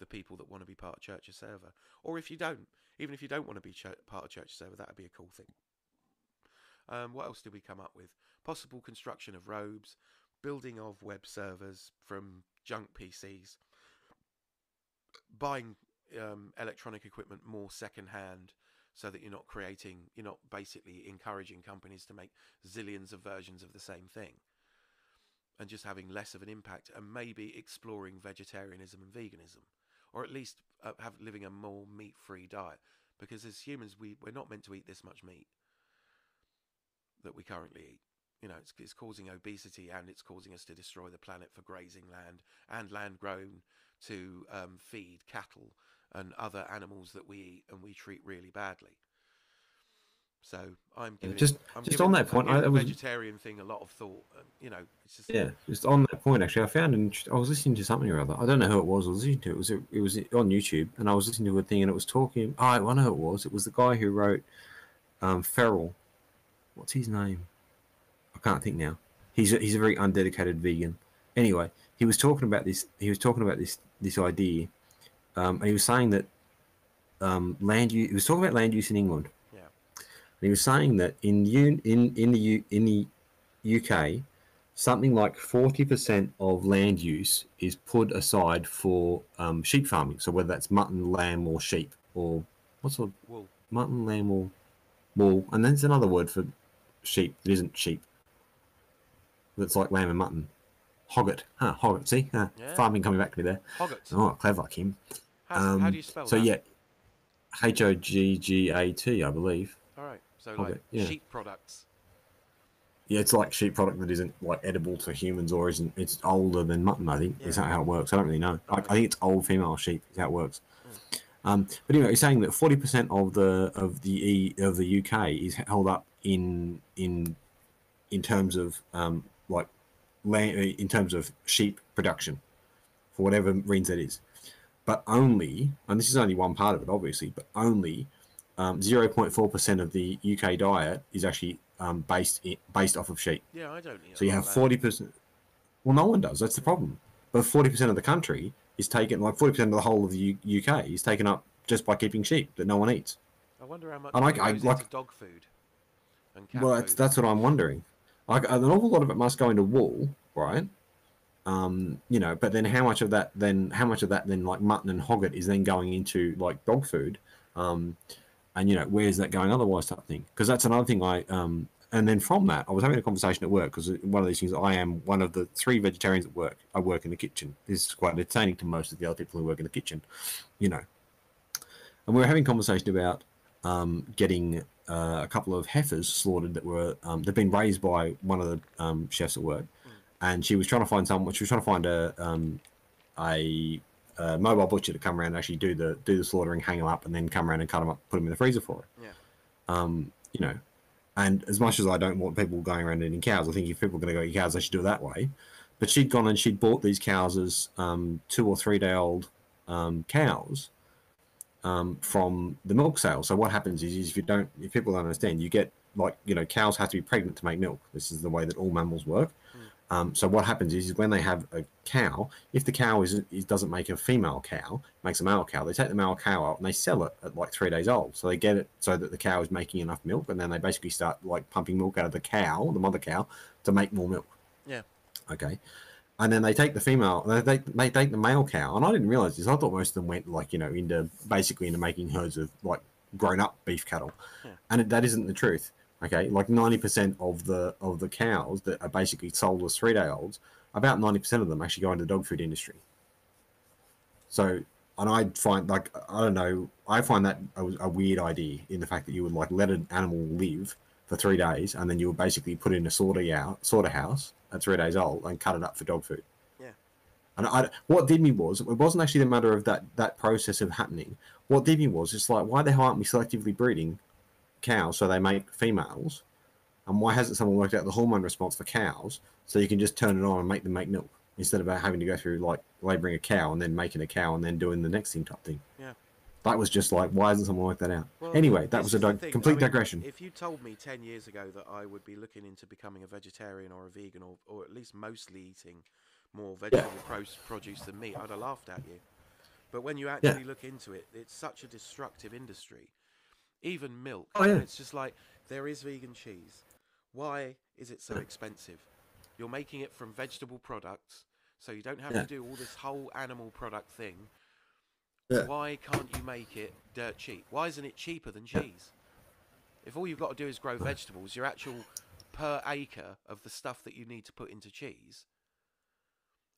the people that want to be part of Church of Server. Or if you don't, even if you don't want to be ch- part of Church of Server, that would be a cool thing. Um, what else did we come up with? Possible construction of robes, building of web servers from junk PCs, buying um, electronic equipment more second-hand so that you're not creating, you're not basically encouraging companies to make zillions of versions of the same thing and just having less of an impact and maybe exploring vegetarianism and veganism or at least uh, have living a more meat-free diet because as humans we we're not meant to eat this much meat that we currently eat you know, it's, it's causing obesity and it's causing us to destroy the planet for grazing land and land grown to um, feed cattle and other animals that we eat and we treat really badly. So I'm giving just- I'm just giving- on that point, I- I was- vegetarian thing a lot of thought. You know, it's just Yeah, just on that point, actually, I found an I was listening to something or other. I don't know who it was. I was listening to it. Was it, it was on YouTube, and I was listening to a thing, and it was talking. Oh, I know who it was. It was the guy who wrote um, Feral. What's his name? I can't think now. He's a, he's a very undedicated vegan. Anyway, he was talking about this. He was talking about this this idea, um, and he was saying that um, land use. He was talking about land use in England. Yeah. And he was saying that in un, in in the U, in the UK, something like 40% of land use is put aside for um, sheep farming. So whether that's mutton, lamb, or sheep, or what's the wool. mutton, lamb, or wool, and then there's another word for sheep that isn't sheep. That's like lamb and mutton. Hogget, huh? Hogget. See, huh? Yeah. farming coming back to me there. Hoggart. Oh, clever like him. how, how Um, do you spell so that? yeah, H O G G A T, I believe. All right. So like yeah. sheep products. Yeah, it's like sheep product that isn't like edible to humans or isn't. It's older than mutton. I think is that how it works. I don't really know. I, I think it's old female sheep. Is how it works. Mm. Um, but anyway, he's saying that forty percent of the of the E of the UK is held up in in in terms of um, land in terms of sheep production for whatever reason that is, but only and this is only one part of it, obviously, but only um, zero point four percent of the UK diet is actually um, based i based off of sheep. Yeah, I don't eat. So you have forty percent. Well, no one does. That's the problem. But forty percent of the country is taken, like forty percent of the whole of the U- UK is taken up just by keeping sheep that no one eats. I wonder how much And I- I like- dog food and cat well, that's that's what I'm wondering. Like an awful lot of it must go into wool, right? Um, you know, but then how much of that then how much of that then like mutton and hogget is then going into like dog food? Um, and you know, where's that going otherwise type thing? Because that's another thing I um and then from that I was having a conversation at work because one of these things I am one of the three vegetarians at work. I work in the kitchen. This is quite entertaining to most of the other people who work in the kitchen, you know. And we were having a conversation about um, getting uh, a couple of heifers slaughtered that were um, they've been raised by one of the um, chefs at work, and she was trying to find someone. She was trying to find a um, a, a mobile butcher to come around and actually do the do the slaughtering, hang them up, and then come around and cut them up, put them in the freezer for her. Yeah. Um, you know, and as much as I don't want people going around eating cows, I think if people are going to go eat cows, they should do it that way. But she'd gone and she'd bought these cows as um, two or three day old um, cows um, from the milk sale. So what happens is, is if you don't, if people don't understand, you get like you know cows have to be pregnant to make milk. This is the way that all mammals work. Um, so what happens is, is when they have a cow, if the cow is, is doesn't make a female cow, makes a male cow, they take the male cow out and they sell it at like three days old. So they get it so that the cow is making enough milk, and then they basically start like pumping milk out of the cow, the mother cow, to make more milk. Yeah. Okay. And then they take the female, they take, they take the male cow, and I didn't realize this. I thought most of them went like you know into basically into making herds of like grown up beef cattle, Yeah. and it, that isn't the truth. Okay, like ninety percent of the of the cows that are basically sold as three day olds, about ninety percent of them actually go into the dog food industry. So, and I find like I don't know, I find that a, a weird idea in the fact that you would like let an animal live for three days and then you would basically put in a slaughter out slaughterhouse at three days old and cut it up for dog food. Yeah. And I, what did me was it wasn't actually the matter of that that process of happening. What did me was it's like why the hell aren't we selectively breeding cows so they make females, and why hasn't someone worked out the hormone response for cows so you can just turn it on and make them make milk instead of having to go through like laboring a cow and then making a cow and then doing the next thing type thing. Yeah. That was just like why hasn't someone worked that out? Well, anyway, that was a is the di- thing, I complete mean, digression. If you told me 10 years ago that I would be looking into becoming a vegetarian or a vegan or, or at least mostly eating more vegetable pro- produce than meat, I'd have laughed at you. But when you actually look into it, it's such a destructive industry. Even milk. Oh, yeah. It's just like, there is vegan cheese. Why is it so expensive? You're making it from vegetable products, so you don't have Yeah. to do all this whole animal product thing. Yeah. Why can't you make it dirt cheap? Why isn't it cheaper than cheese? If all you've got to do is grow vegetables, your actual per acre of the stuff that you need to put into cheese,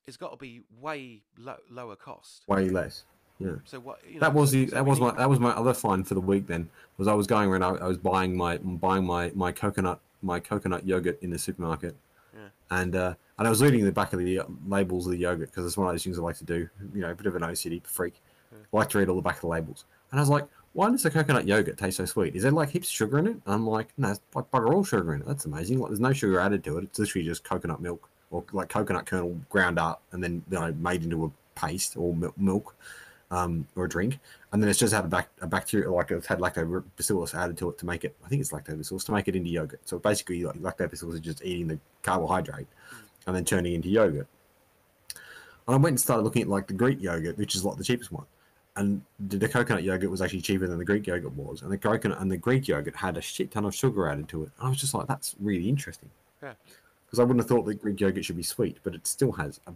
it's got to be way lo- lower cost. Way less. Yeah. So what? You know, That was the that was my that was my other find for the week. Then was I was going around. I, I was buying my buying my my coconut my coconut yogurt in the supermarket, Yeah. and uh, and I was reading the back of the uh, labels of the yogurt because it's one of those things I like to do. You know, a bit of an OCD freak. Like to read all the back of the labels, and I was like, why does the coconut yogurt taste so sweet? Is there like heaps of sugar in it? And I'm like, no, it's like bugger all sugar in it. That's amazing. Like, there's no sugar added to it. It's literally just coconut milk or like coconut kernel ground up and then you know made into a paste or milk um, or a drink, and then it's just had a, bac- a bacteria like it's had lactobacillus added to it to make it. I think it's lactobacillus to make it into yogurt. So basically, like lactobacillus is just eating the carbohydrate and then turning into yogurt. And I went and started looking at like the Greek yogurt, which is like the cheapest one. And the, the coconut yogurt was actually cheaper than the Greek yogurt was, and the coconut and the Greek yogurt had a shit ton of sugar added to it. And I was just like, that's really interesting. Yeah. Because I wouldn't have thought that Greek yogurt should be sweet, but it still has a,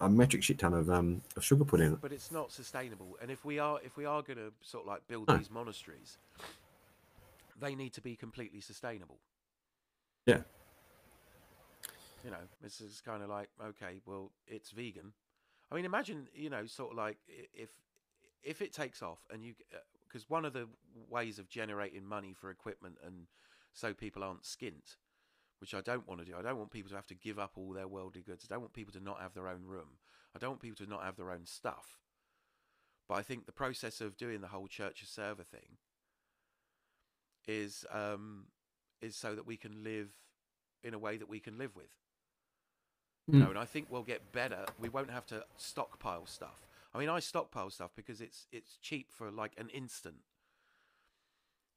a metric shit ton of um of sugar put in it. But it's not sustainable. And if we are if we are going to sort of like build No. these monasteries, they need to be completely sustainable. Yeah. You know, this is kind of like okay, well, it's vegan. I mean, imagine you know, sort of like if if it takes off and you because one of the ways of generating money for equipment and so people aren't skint, which I don't want to do. I don't want people to have to give up all their worldly goods. I don't want people to not have their own room. I don't want people to not have their own stuff. But I think the process of doing the whole church of server thing is um, is so that we can live in a way that we can live with. You know, Mm. and I think we'll get better. We won't have to stockpile stuff. I mean, I stockpile stuff because it's it's cheap for like an instant.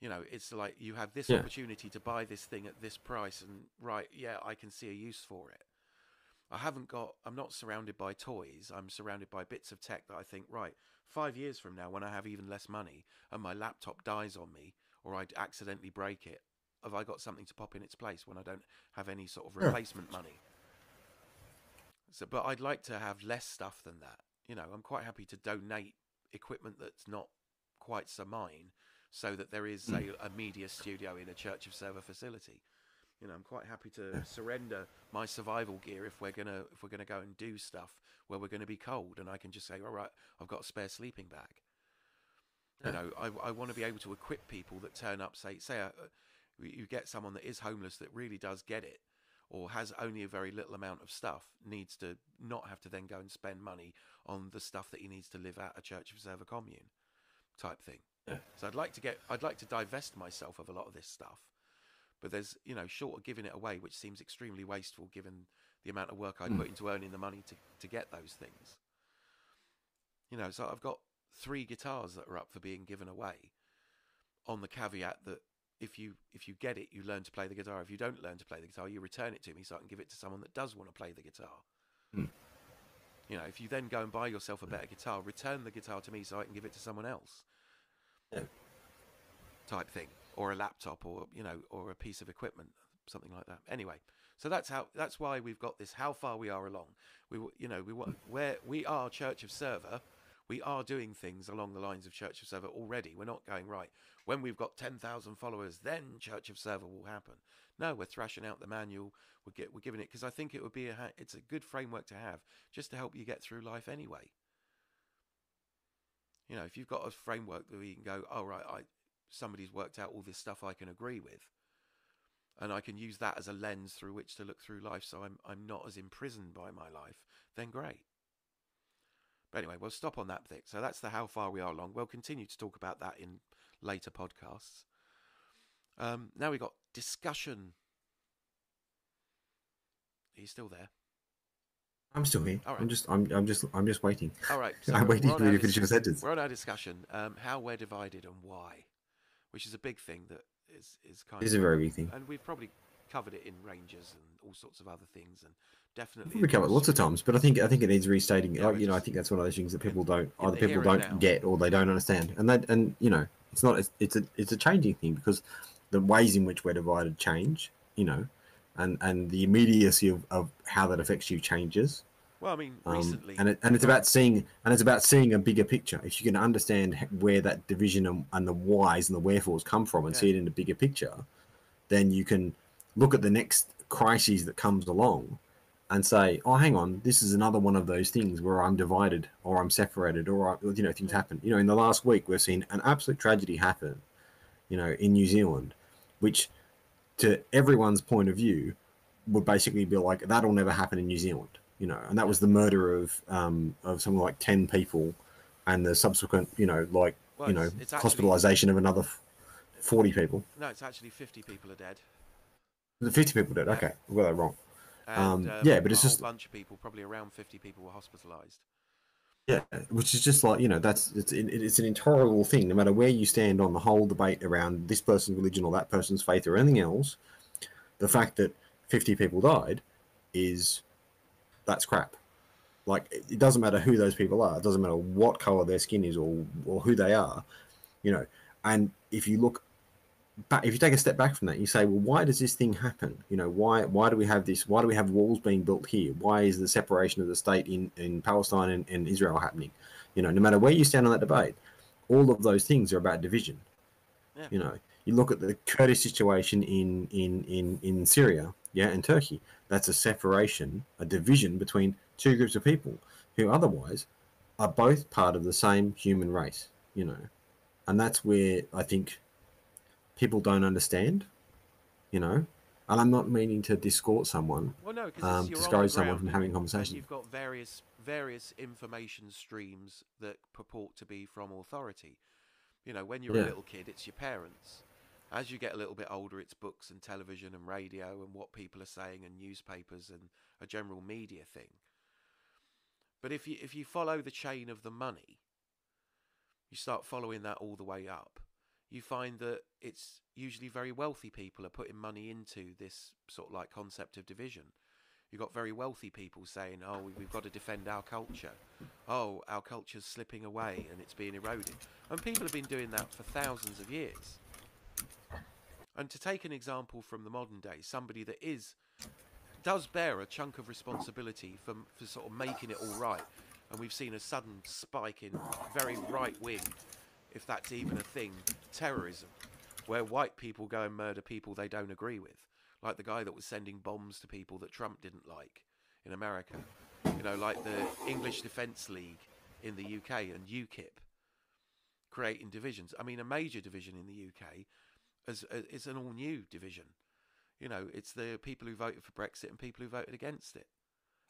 You know, it's like you have this Yeah. opportunity to buy this thing at this price, and right, yeah, I can see a use for it. I haven't got. I'm not surrounded by toys. I'm surrounded by bits of tech that I think, right, five years from now, when I have even less money and my laptop dies on me, or I accidentally break it, have I got something to pop in its place when I don't have any sort of Yeah. replacement money? So, but I'd like to have less stuff than that. You know, I'm quite happy to donate equipment that's not quite so mine, so that there is, say, mm. a media studio in a Church of Server facility. You know, I'm quite happy to surrender my survival gear if we're gonna if we're gonna go and do stuff where we're gonna be cold, and I can just say, all right, I've got a spare sleeping bag. You know, I, I want to be able to equip people that turn up. Say, say, a, you get someone that is homeless that really does get it, or has only a very little amount of stuff, needs to not have to then go and spend money on the stuff that he needs to live at a church of server commune, type thing. Yeah. So I'd like to get, I'd like to divest myself of a lot of this stuff, but there's, you know, short of giving it away, which seems extremely wasteful given the amount of work I'd Mm. put into earning the money to to get those things. You know, so I've got three guitars that are up for being given away, on the caveat that if you if you get it, you learn to play the guitar. If you don't learn to play the guitar, you return it to me so I can give it to someone that does want to play the guitar. Hmm. You know, if you then go and buy yourself a better guitar, return the guitar to me so I can give it to someone else. Yeah. Type thing, or a laptop, or you know, or a piece of equipment, something like that. Anyway, so that's how that's why we've got this. How far we are along. We you know we want where we are Church of Server. We are doing things along the lines of Church of Server already. We're not going right when we've got 10,000 followers, then Church of Server will happen. No, we're thrashing out the manual. We're, get, we're giving it because I think it would be a, it's a good framework to have just to help you get through life anyway. You know, if you've got a framework that you can go, oh right, I somebody's worked out all this stuff I can agree with, and I can use that as a lens through which to look through life, so I'm I'm not as imprisoned by my life. Then great. But anyway, we'll stop on that bit. So that's the how far we are along. We'll continue to talk about that in later podcasts. Um, now we've got discussion. Are you still there? I'm still here. All right. I'm just I'm I'm just I'm just waiting. All right. I'm we're- waiting for you to finish your sentence. We're on our discussion. Um, how we're divided and why, which is a big thing that is is kind It's of a very big thing. and we've probably covered it in Rangers and all sorts of other things, and definitely We covered lots of times, but I think I think it needs restating. Yeah, you know, I think that's one of those things that people don't either people don't now. get or they don't understand, and that and you know, it's not it's, it's a it's a changing thing because the ways in which we're divided change, you know, and and the immediacy of, of how that affects you changes. Well, I mean, Um, recently, and it, and it's about seeing and it's about seeing a bigger picture. If you can understand where that division and, and the whys and the wherefores come from, and Yeah. see it in a bigger picture, then you can look at the next crisis that comes along, and say, "Oh, hang on, this is another one of those things where I'm divided, or I'm separated, or I, you know things happen." You know, in the last week, we've seen an absolute tragedy happen, you know, in New Zealand, which to everyone's point of view, would basically be like that'll never happen in New Zealand, you know. And that was the murder of um, of something like ten people, and the subsequent, you know, like Well, you know, it's- it's actually- hospitalization of another forty people. No, it's actually 50 people are dead. The fifty people did. Okay, we got that wrong. And, Um, yeah, but it's a just- bunch of people, probably around 50 people, were hospitalised. Yeah, which is just like you know that's it's it's an intolerable thing. No matter where you stand on the whole debate around this person's religion or that person's faith or anything else, the fact that fifty people died is that's crap. Like it it doesn't matter who those people are. It doesn't matter what color their skin is or or who they are, you know. And if you look back, if you take a step back from that, you say, well, why does this thing happen? You know, why why do we have this? Why do we have walls being built here? Why is the separation of the state in in Palestine and, and Israel happening? You know, no matter where you stand on that debate, all of those things are about division. Yeah. You know, you look at the Kurdish situation in in in in Syria, yeah, and Turkey. That's a separation, a division between two groups of people who otherwise are both part of the same human race. You know, and that's where I think people don't understand. You know, and I'm not meaning to discord someone. Well, no, Um, discourage someone from having you- conversation. You've got various various information streams that purport to be from authority. You know, when you're Yeah. a little kid, it's your parents. As you get a little bit older, it's books and television and radio and what people are saying and newspapers and a general media thing. But if you if you follow the chain of the money, you start following that all the way up. You find that it's usually very wealthy people are putting money into this sort of like concept of division. You've got very wealthy people saying, "Oh, we- we've got to defend our culture. Oh, our culture's slipping away and it's being eroded." And people have been doing that for thousands of years. And to take an example from the modern day, somebody that is does bear a chunk of responsibility for for sort of making it all right. And we've seen a sudden spike in very right wing, if that's even a thing, terrorism, where white people go and murder people they don't agree with, like the guy that was sending bombs to people that Trump didn't like in America. You know, like the English Defence League in the UK and UKIP creating divisions. I mean, a major division in the UK is, uh, is an all new division. You know, it's the people who voted for Brexit and people who voted against it.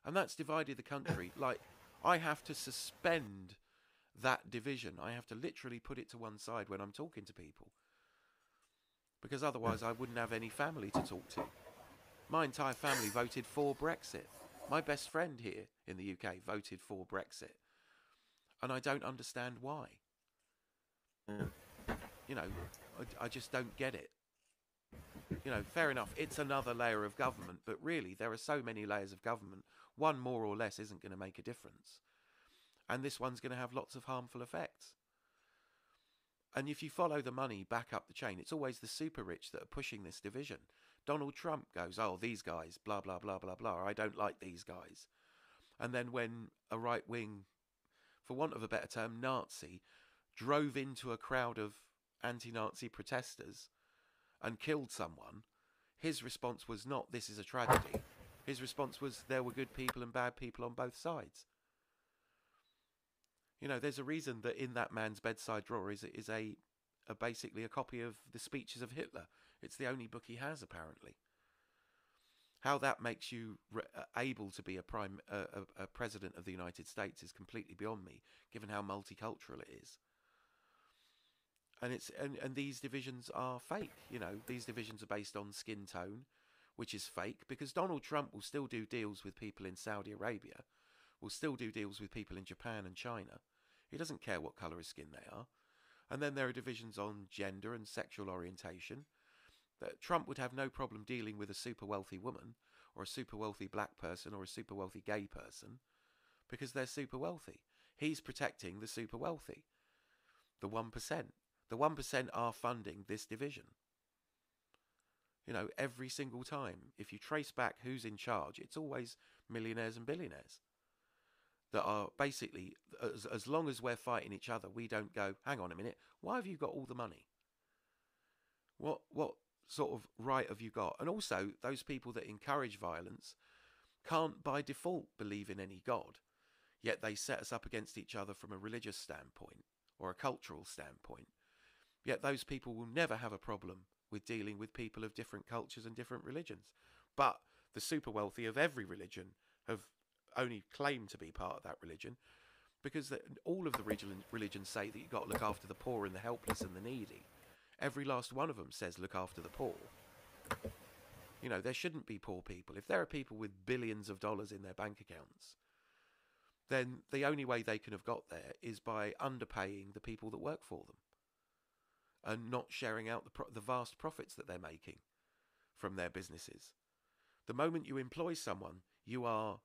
And that's divided the country. Like, I have to suspend that division. I have to literally put it to one side when I'm talking to people. Because otherwise, I wouldn't have any family to talk to. My entire family voted for Brexit. My best friend here in the UK voted for Brexit. And I don't understand why. You know, I, I just don't get it. You know, fair enough, it's another layer of government, but really, there are so many layers of government, one more or less isn't going to make a difference. And this one's going to have lots of harmful effects. And if you follow the money back up the chain, it's always the super rich that are pushing this division. Donald Trump goes, Oh, these guys, blah, blah, blah, blah, blah. I don't like these guys. And then when a right wing, for want of a better term, Nazi, drove into a crowd of anti Nazi protesters and killed someone, his response was not, This is a tragedy. His response was, There were good people and bad people on both sides. You know, there's a reason that in that man's bedside drawer is is a, a basically a copy of the speeches of Hitler. It's the only book he has, apparently. How that makes you re- uh, able to be a prime uh, a, a president of the United States is completely beyond me, given how multicultural it is. And it's and, and these divisions are fake. You know, these divisions are based on skin tone, which is fake because Donald Trump will still do deals with people in Saudi Arabia, will still do deals with people in Japan and China. He doesn't care what colour of skin they are. And then there are divisions on gender and sexual orientation. That Trump would have no problem dealing with a super wealthy woman or a super wealthy black person or a super wealthy gay person because they're super wealthy. He's protecting the super wealthy, the 1%. The 1% are funding this division. You know, every single time, if you trace back who's in charge, it's always millionaires and billionaires that are basically, as, as long as we're fighting each other, we don't go, hang on a minute, why have you got all the money? What, what sort of right have you got? And also, those people that encourage violence can't by default believe in any God, yet they set us up against each other from a religious standpoint or a cultural standpoint. Yet those people will never have a problem with dealing with people of different cultures and different religions. But the super wealthy of every religion have only claim to be part of that religion because the, all of the religion, religions say that you've got to look after the poor and the helpless and the needy. Every last one of them says look after the poor. You know, there shouldn't be poor people. If there are people with billions of dollars in their bank accounts, then the only way they can have got there is by underpaying the people that work for them and not sharing out the, pro- the vast profits that they're making from their businesses. The moment you employ someone, you are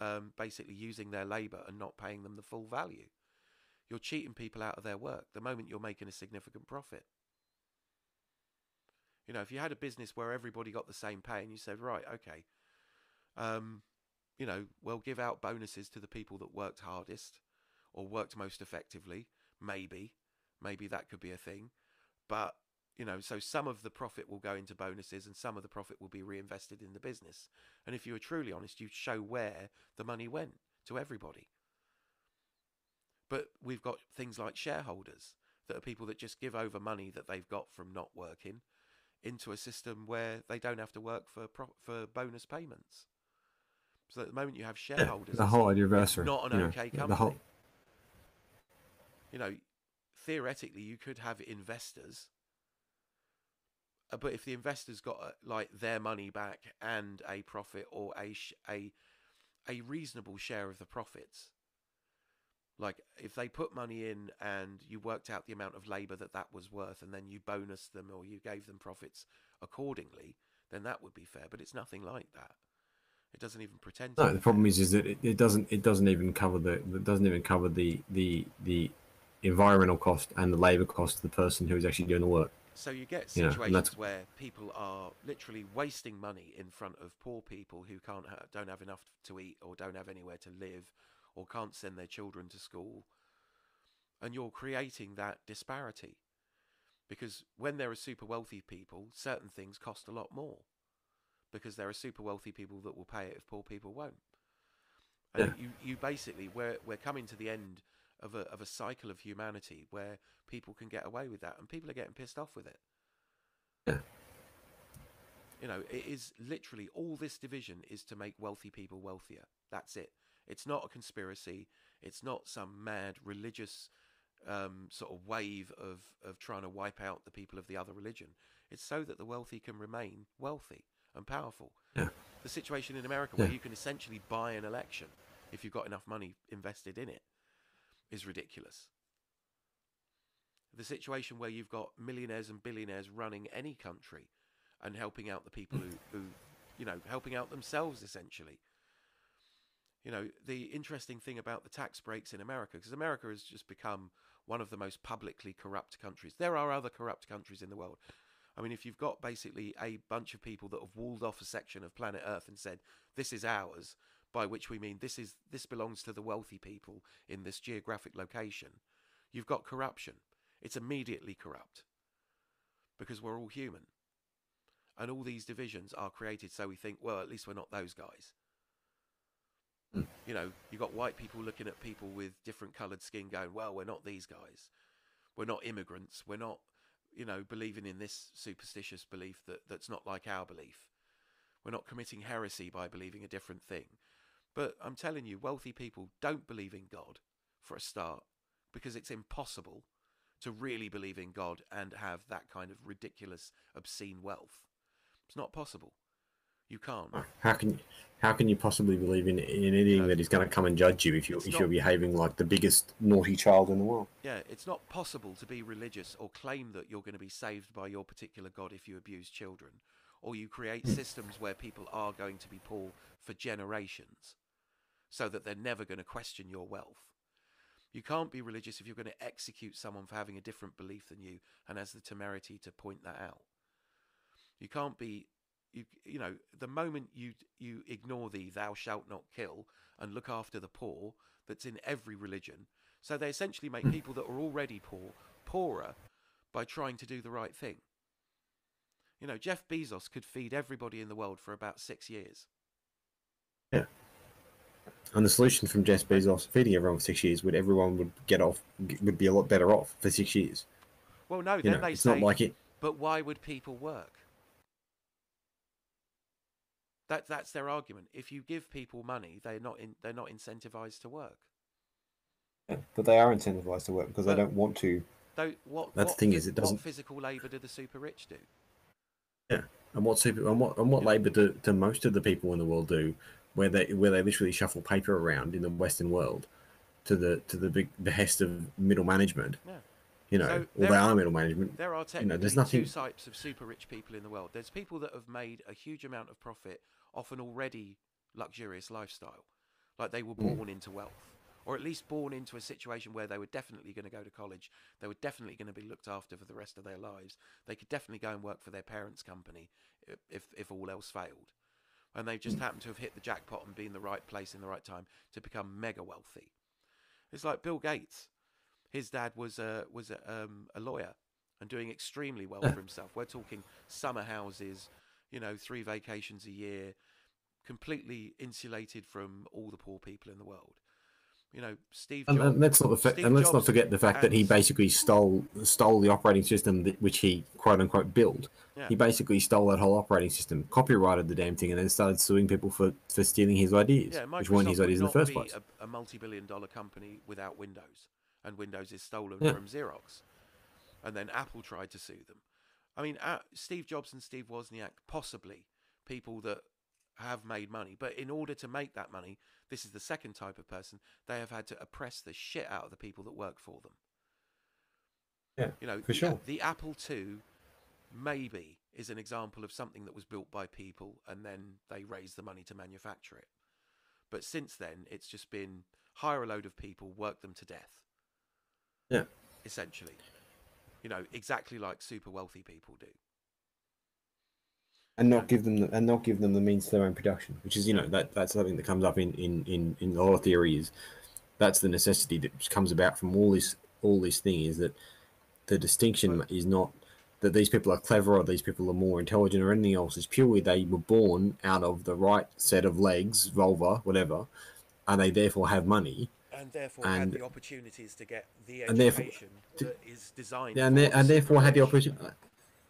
um, basically using their labour and not paying them the full value. You're cheating people out of their work the moment you're making a significant profit. You know, if you had a business where everybody got the same pay and you said, right, okay, um, you know, well, give out bonuses to the people that worked hardest or worked most effectively, maybe, maybe that could be a thing. But, you know, so some of the profit will go into bonuses and some of the profit will be reinvested in the business. And if you were truly honest, you'd show where the money went to everybody. But we've got things like shareholders that are people that just give over money that they've got from not working into a system where they don't have to work for pro- for bonus payments. So at the moment you have shareholders, the whole idea of not an you know, okay the company. whole- You know, theoretically you could have investors, but if the investors got uh, like their money back and a profit or a sh- a a reasonable share of the profits, like if they put money in and you worked out the amount of labor that that was worth and then you bonus them or you gave them profits accordingly then that would be fair but it's nothing like that it doesn't even pretend to No, the problem fair. is, is that it, it doesn't it doesn't even cover the it doesn't even cover the the the environmental cost and the labor cost of the person who is actually doing the work. So you get you know, situations that's- where people are literally wasting money in front of poor people who can't ha- don't have enough to eat or don't have anywhere to live or can't send their children to school. And you're creating that disparity. Because when there are super wealthy people certain things cost a lot more. Because there are super wealthy people that will pay it if poor people won't. And you, you basically we're, we're coming to the end of a, of a cycle of humanity where people can get away with that and people are getting pissed off with it Yeah. you know it is literally all this division is to make wealthy people wealthier that's it it's not a conspiracy it's not some mad religious um, sort of wave of, of trying to wipe out the people of the other religion. It's so that the wealthy can remain wealthy and powerful. Yeah. The situation in America where Yeah. you can essentially buy an election if you've got enough money invested in it is ridiculous. The situation where you've got millionaires and billionaires running any country and helping out the people who, who you know, helping out themselves essentially. You know, the interesting thing about the tax breaks in America, because America has just become one of the most publicly corrupt countries. There are other corrupt countries in the world. I mean, if you've got basically a bunch of people that have walled off a section of planet Earth and said, this is ours, by which we mean this is this belongs to the wealthy people in this geographic location, you've got corruption. It's immediately corrupt because we're all human. And all these divisions are created so we think, well, at least we're not those guys. Hmm. You know, you've got white people looking at people with different coloured skin going, well, we're not these guys. We're not immigrants. We're not, you know, believing in this superstitious belief that, that's not like our belief. We're not committing heresy by believing a different thing. But I'm telling you, wealthy people don't believe in God for a start because it's impossible to really believe in God and have that kind of ridiculous, obscene wealth. It's not possible. You can't. How can how can you possibly believe in in anything No. that is going to come and judge you if you It's if not- you're behaving like the biggest naughty child in the world? Yeah, it's not possible to be religious or claim that you're going to be saved by your particular God if you abuse children, or you create hmm. systems where people are going to be poor for generations so that they're never going to question your wealth. You can't be religious if you're going to execute someone for having a different belief than you and has the temerity to point that out. You can't be you you know the moment you you ignore the thou shalt not kill and look after the poor that's in every religion so they essentially make hmm. people that are already poor poorer by trying to do the right thing you know jeff bezos could feed everybody in the world for about six years And the solution from Jeff Bezos feeding everyone for six years would everyone would get off would be a lot better off for six years. well no You then know, they it's say not like it. But why would people work? That that's their argument. If you give people money, they're not in, they're not incentivized to work. Yeah, but they are incentivized to work because But- they don't want to. Though what That's the thing is, it doesn't- What physical labour do the super rich do? Yeah, and what super and what and what labour do, do most of the people in the world do, where they where they literally shuffle paper around in the Western world, to the to the big behest of middle management. Yeah. You know, So or there they are- are middle management. There are You know, there's nothing. two types of super rich people in the world. There's people that have made a huge amount of profit off an already luxurious lifestyle, like they were Mm. born into wealth, or at least born into a situation where they were definitely going to go to college. They were definitely going to be looked after for the rest of their lives. They could definitely go and work for their parents' company if if all else failed. And they just happened to have hit the jackpot and be in the right place in the right time to become mega wealthy. It's like Bill Gates. His dad was a was a, um, a lawyer and doing extremely well for himself. We're talking summer houses, you know, three vacations a year, completely insulated from all the poor people in the world. You know, Steve And, Jobs. and let's not the fa- and let's not forget the fact that he basically stole stole the operating system that, which he quote unquote built. Yeah. He basically stole that whole operating system, copyrighted the damn thing, and then started suing people for, for stealing his ideas, yeah, which weren't his ideas in the first place. A, a multi-billion-dollar company without Windows, and Windows is stolen Yeah. from Xerox, and then Apple tried to sue them. I mean, uh, Steve Jobs and Steve Wozniak, possibly people that have made money, but in order to make that money, this is the second type of person. They have had to oppress the shit out of the people that work for them. Yeah, You know, for the, sure. the Apple II maybe is an example of something that was built by people and then they raised the money to manufacture it. But since then, it's just been hire a load of people, work them to death. Yeah. Essentially. You know, exactly like super wealthy people do. And not give them the, and not give them the means to their own production, which is you know that that's something that comes up in in in, in a lot of theories. That's the necessity that comes about from all this all this thing is that the distinction is not that these people are clever or these people are more intelligent or anything else. It's purely they were born out of the right set of legs, vulva, whatever, and they therefore have money. And therefore And- had the opportunities to get the and therefore- education to- that is designed Yeah, and, and therefore had the opportunity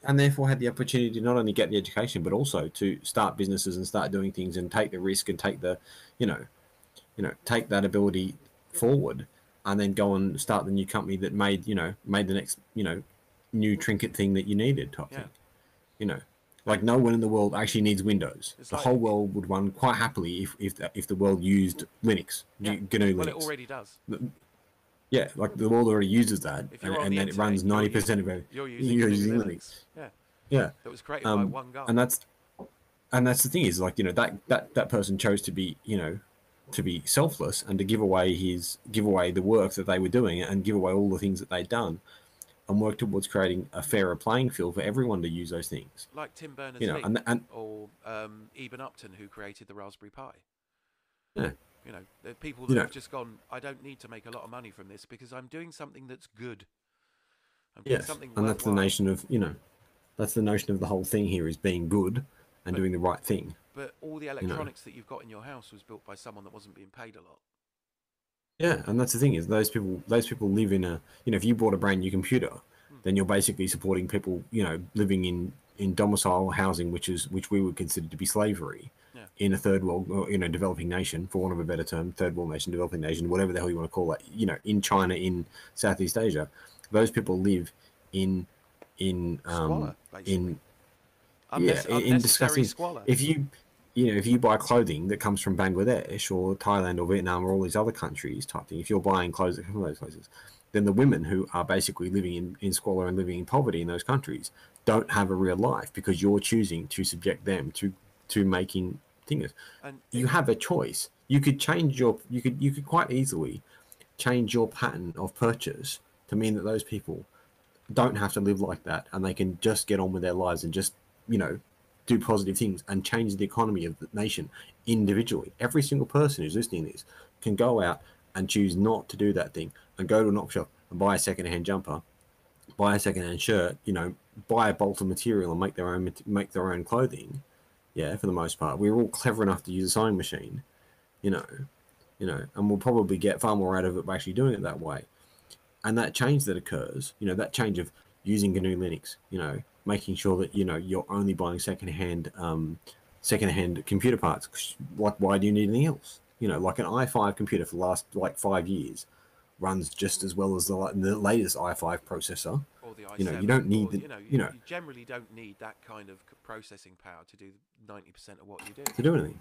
and therefore had the opportunity to not only get the education but also to start businesses and start doing things and take the risk and take the you know you know take that ability forward and then go and start the new company that made you know made the next you know new trinket thing that you needed type Yeah. thing you know like no one in the world actually needs windows It's the like- whole world would run quite happily if if the, if the world used linux Yeah. GNU Well, linux it already does. Yeah like the world already uses that and, and the then it runs 90% of it You're using, You're using Linux. Linux. Yeah. yeah That was created by um, one guy. and that's and that's the thing is like you know that that that person chose to be you know to be selfless and to give away his give away the work that they were doing and give away all the things that they'd done and work towards creating a fairer playing field for everyone to use those things like Tim Berners-Lee you know and and or um, Eben Upton, who created the Raspberry Pi. Yeah. You know, are people You that know- have just gone, I don't need to make a lot of money from this because I'm doing something that's good. I'm doing yes something and that's the notion of you know that's the notion of the whole thing here is being good and But- doing the right thing. But all the electronics that you've got in your house was built by someone that wasn't being paid a lot. Yeah, and that's the thing is those people those people live in a you know if you bought a brand new computer, hmm. then you're basically supporting people you know living in in domicile housing, which is which we would consider to be slavery Yeah. in a third world or you know developing nation for want of a better term, third world nation, developing nation, whatever the hell you want to call it. You know, in China, in Southeast Asia, those people live in in um Squalor, in Unnec- yeah, in- in discussing squalor. if you you know if you buy clothing that comes from Bangladesh or Thailand or Vietnam or all these other countries type thing, if you're buying clothes that come from those places, then the women who are basically living in, in squalor and living in poverty in those countries don't have a real life because you're choosing to subject them to to making things. and You have a choice. You could change your you could you could quite easily change your pattern of purchase to mean that those people don't have to live like that and they can just get on with their lives and just you know do positive things and change the economy of the nation individually every single person who's listening to this can go out and choose not to do that thing and go to an op shop and buy a second-hand jumper buy a second-hand shirt you know buy a bolt of material and make their own make their own clothing yeah for the most part we're all clever enough to use a sewing machine you know you know and we'll probably get far more out of it by actually doing it that way and that change that occurs, you know, that change of using GNU Linux, you know, making sure that you know you're only buying secondhand um, secondhand computer parts. Like, why do you need anything else? You know, like an i5 computer for the last like five years runs just as well as the, the latest i5 processor. Or the i7. You know, you don't need or, the- you know, you know. generally don't need that kind of processing power to do 90% of what you do. to do anything.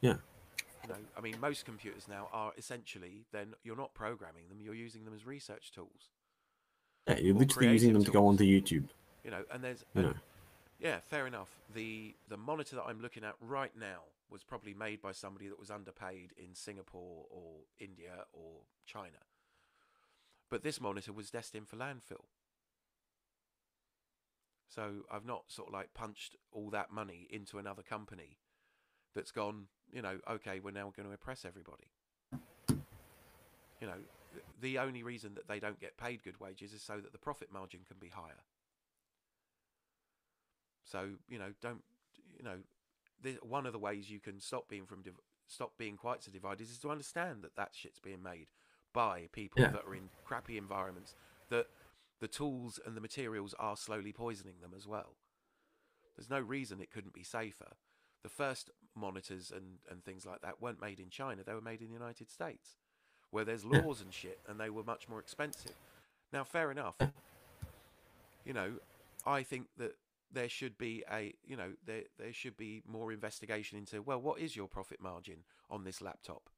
Yeah. You know, I mean, most computers now are essentially then you're not programming them; you're using them as research tools. Yeah, you're literally using them creative to go onto YouTube. You know, and there's You and- know, yeah, fair enough. The the monitor that I'm looking at right now was probably made by somebody that was underpaid in Singapore or India or China. But this monitor was destined for landfill. So I've not sort of like punched all that money into another company that's gone, you know, okay, we're now going to oppress everybody. You know, the only reason that they don't get paid good wages is so that the profit margin can be higher. So you know, don't you know? The, one of the ways you can stop being from div- stop being quite so divided is to understand that that shit's being made by people Yeah. that are in crappy environments. That the tools and the materials are slowly poisoning them as well. There's no reason it couldn't be safer. The first monitors and, and things like that weren't made in China; they were made in the United States, where there's laws and shit, and they were much more expensive. Now, fair enough. You know, I think that there should be a you know there there should be more investigation into well what is your profit margin on this laptop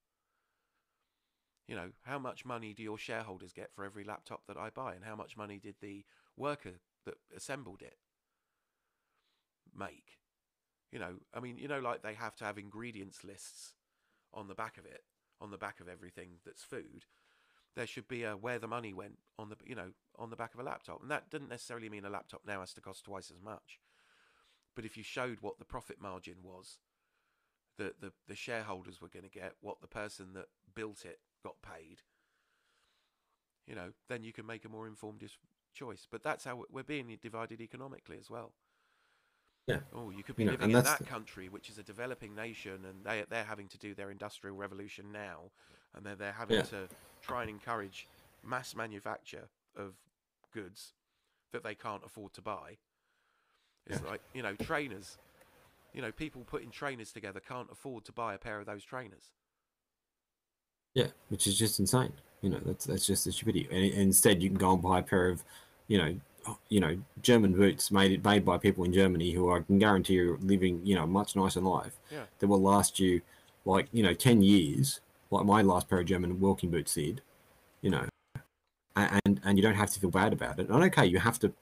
you know how much money do your shareholders get for every laptop that i buy? And how much money did the worker that assembled it make? You know i mean you know like they have to have ingredients lists on the back of it on the back of everything that's food. There should be a where the money went on the you know on the back of a laptop. And that doesn't necessarily mean a laptop now has to cost twice as much. But if you showed what the profit margin was that the the shareholders were going to get what the person that built it got paid you know then you can make a more informed choice but that's how we're being divided economically as well Yeah. oh you could be You living and in that the- country which is a developing nation and they they're having to do their industrial revolution now and they're they're having Yeah. to try and encourage mass manufacture of goods that they can't afford to buy. It's like, you know, trainers. You know, people putting trainers together can't afford to buy a pair of those trainers. Yeah, which is just insane. You know, that's that's just a stupidity. And, and instead, you can go and buy a pair of, you know, oh, you know, German boots made it made by people in Germany who I can guarantee you are living, you know, much nicer life. Yeah. That will last you, like you know, ten years, like my last pair of German walking boots did. You know, and and you don't have to feel bad about it. And okay, you have to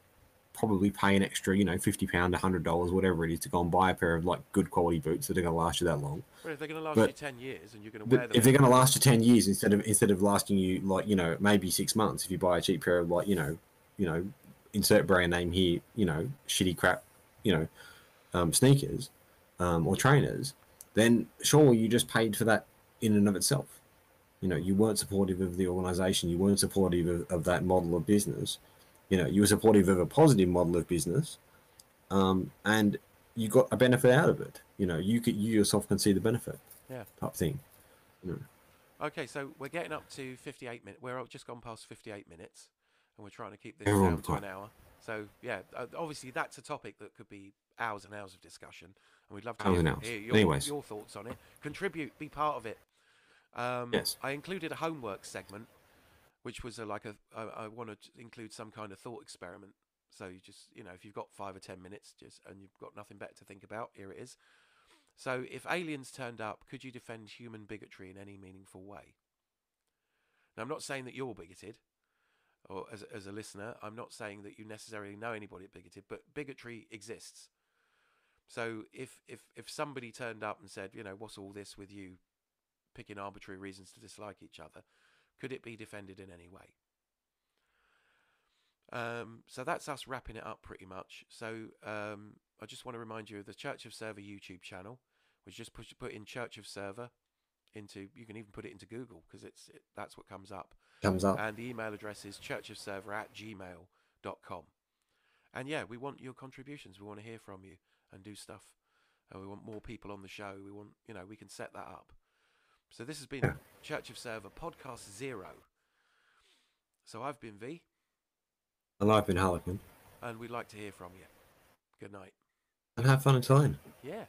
probably pay an extra, you know, fifty pound, hundred dollars, whatever it is, to go and buy a pair of like good quality boots that are going to last you that long. But if they're going to last But- you 10 years and you're going to wear them. if they're going to last you ten years instead of instead of lasting you like you know maybe six months, if you buy a cheap pair of like you know you know insert brand name here, you know shitty crap, you know um, sneakers um, or trainers, then sure you just paid for that in and of itself. You know you weren't supportive of the organization, you weren't supportive of, of that model of business. You know you were supportive of a positive model of business, um, and you got a benefit out of it. You know you could you yourself can see the benefit. Yeah. Type thing. Okay, so we're getting up to 58 minutes. We're just gone past 58 minutes, and we're trying to keep this Everyone down to an hour. So yeah, uh, obviously that's a topic that could be hours and hours of discussion, and we'd love to Hours hear, hours. hear your, your thoughts on it. Contribute, be part of it. Um, Yes. I included a homework segment, which was a, like a I, I want to include some kind of thought experiment. So you just you know if you've got five or ten minutes, just and you've got nothing better to think about, here it is. So if aliens turned up, could you defend human bigotry in any meaningful way? Now, I'm not saying that you're bigoted, or as, as a listener, I'm not saying that you necessarily know anybody bigoted, but bigotry exists. So if, if, if somebody turned up and said, you know, what's all this with you picking arbitrary reasons to dislike each other, could it be defended in any way? Um, so that's us wrapping it up pretty much. So um, I just want to remind you of the Church of Server YouTube channel, which just put, put in Church of Server into, you can even put it into Google because it's it, that's what comes up Comes up. and the email address is churchofserver at gmail.com. And yeah, we want your contributions. We want to hear from you and do stuff. And we want more people on the show. We want, you know, we can set that up. So this has been Yeah. Church of Server podcast zero. So I've been V, And I've been Harlequin. and we'd like to hear from you. Good night. And have fun until then. Yeah.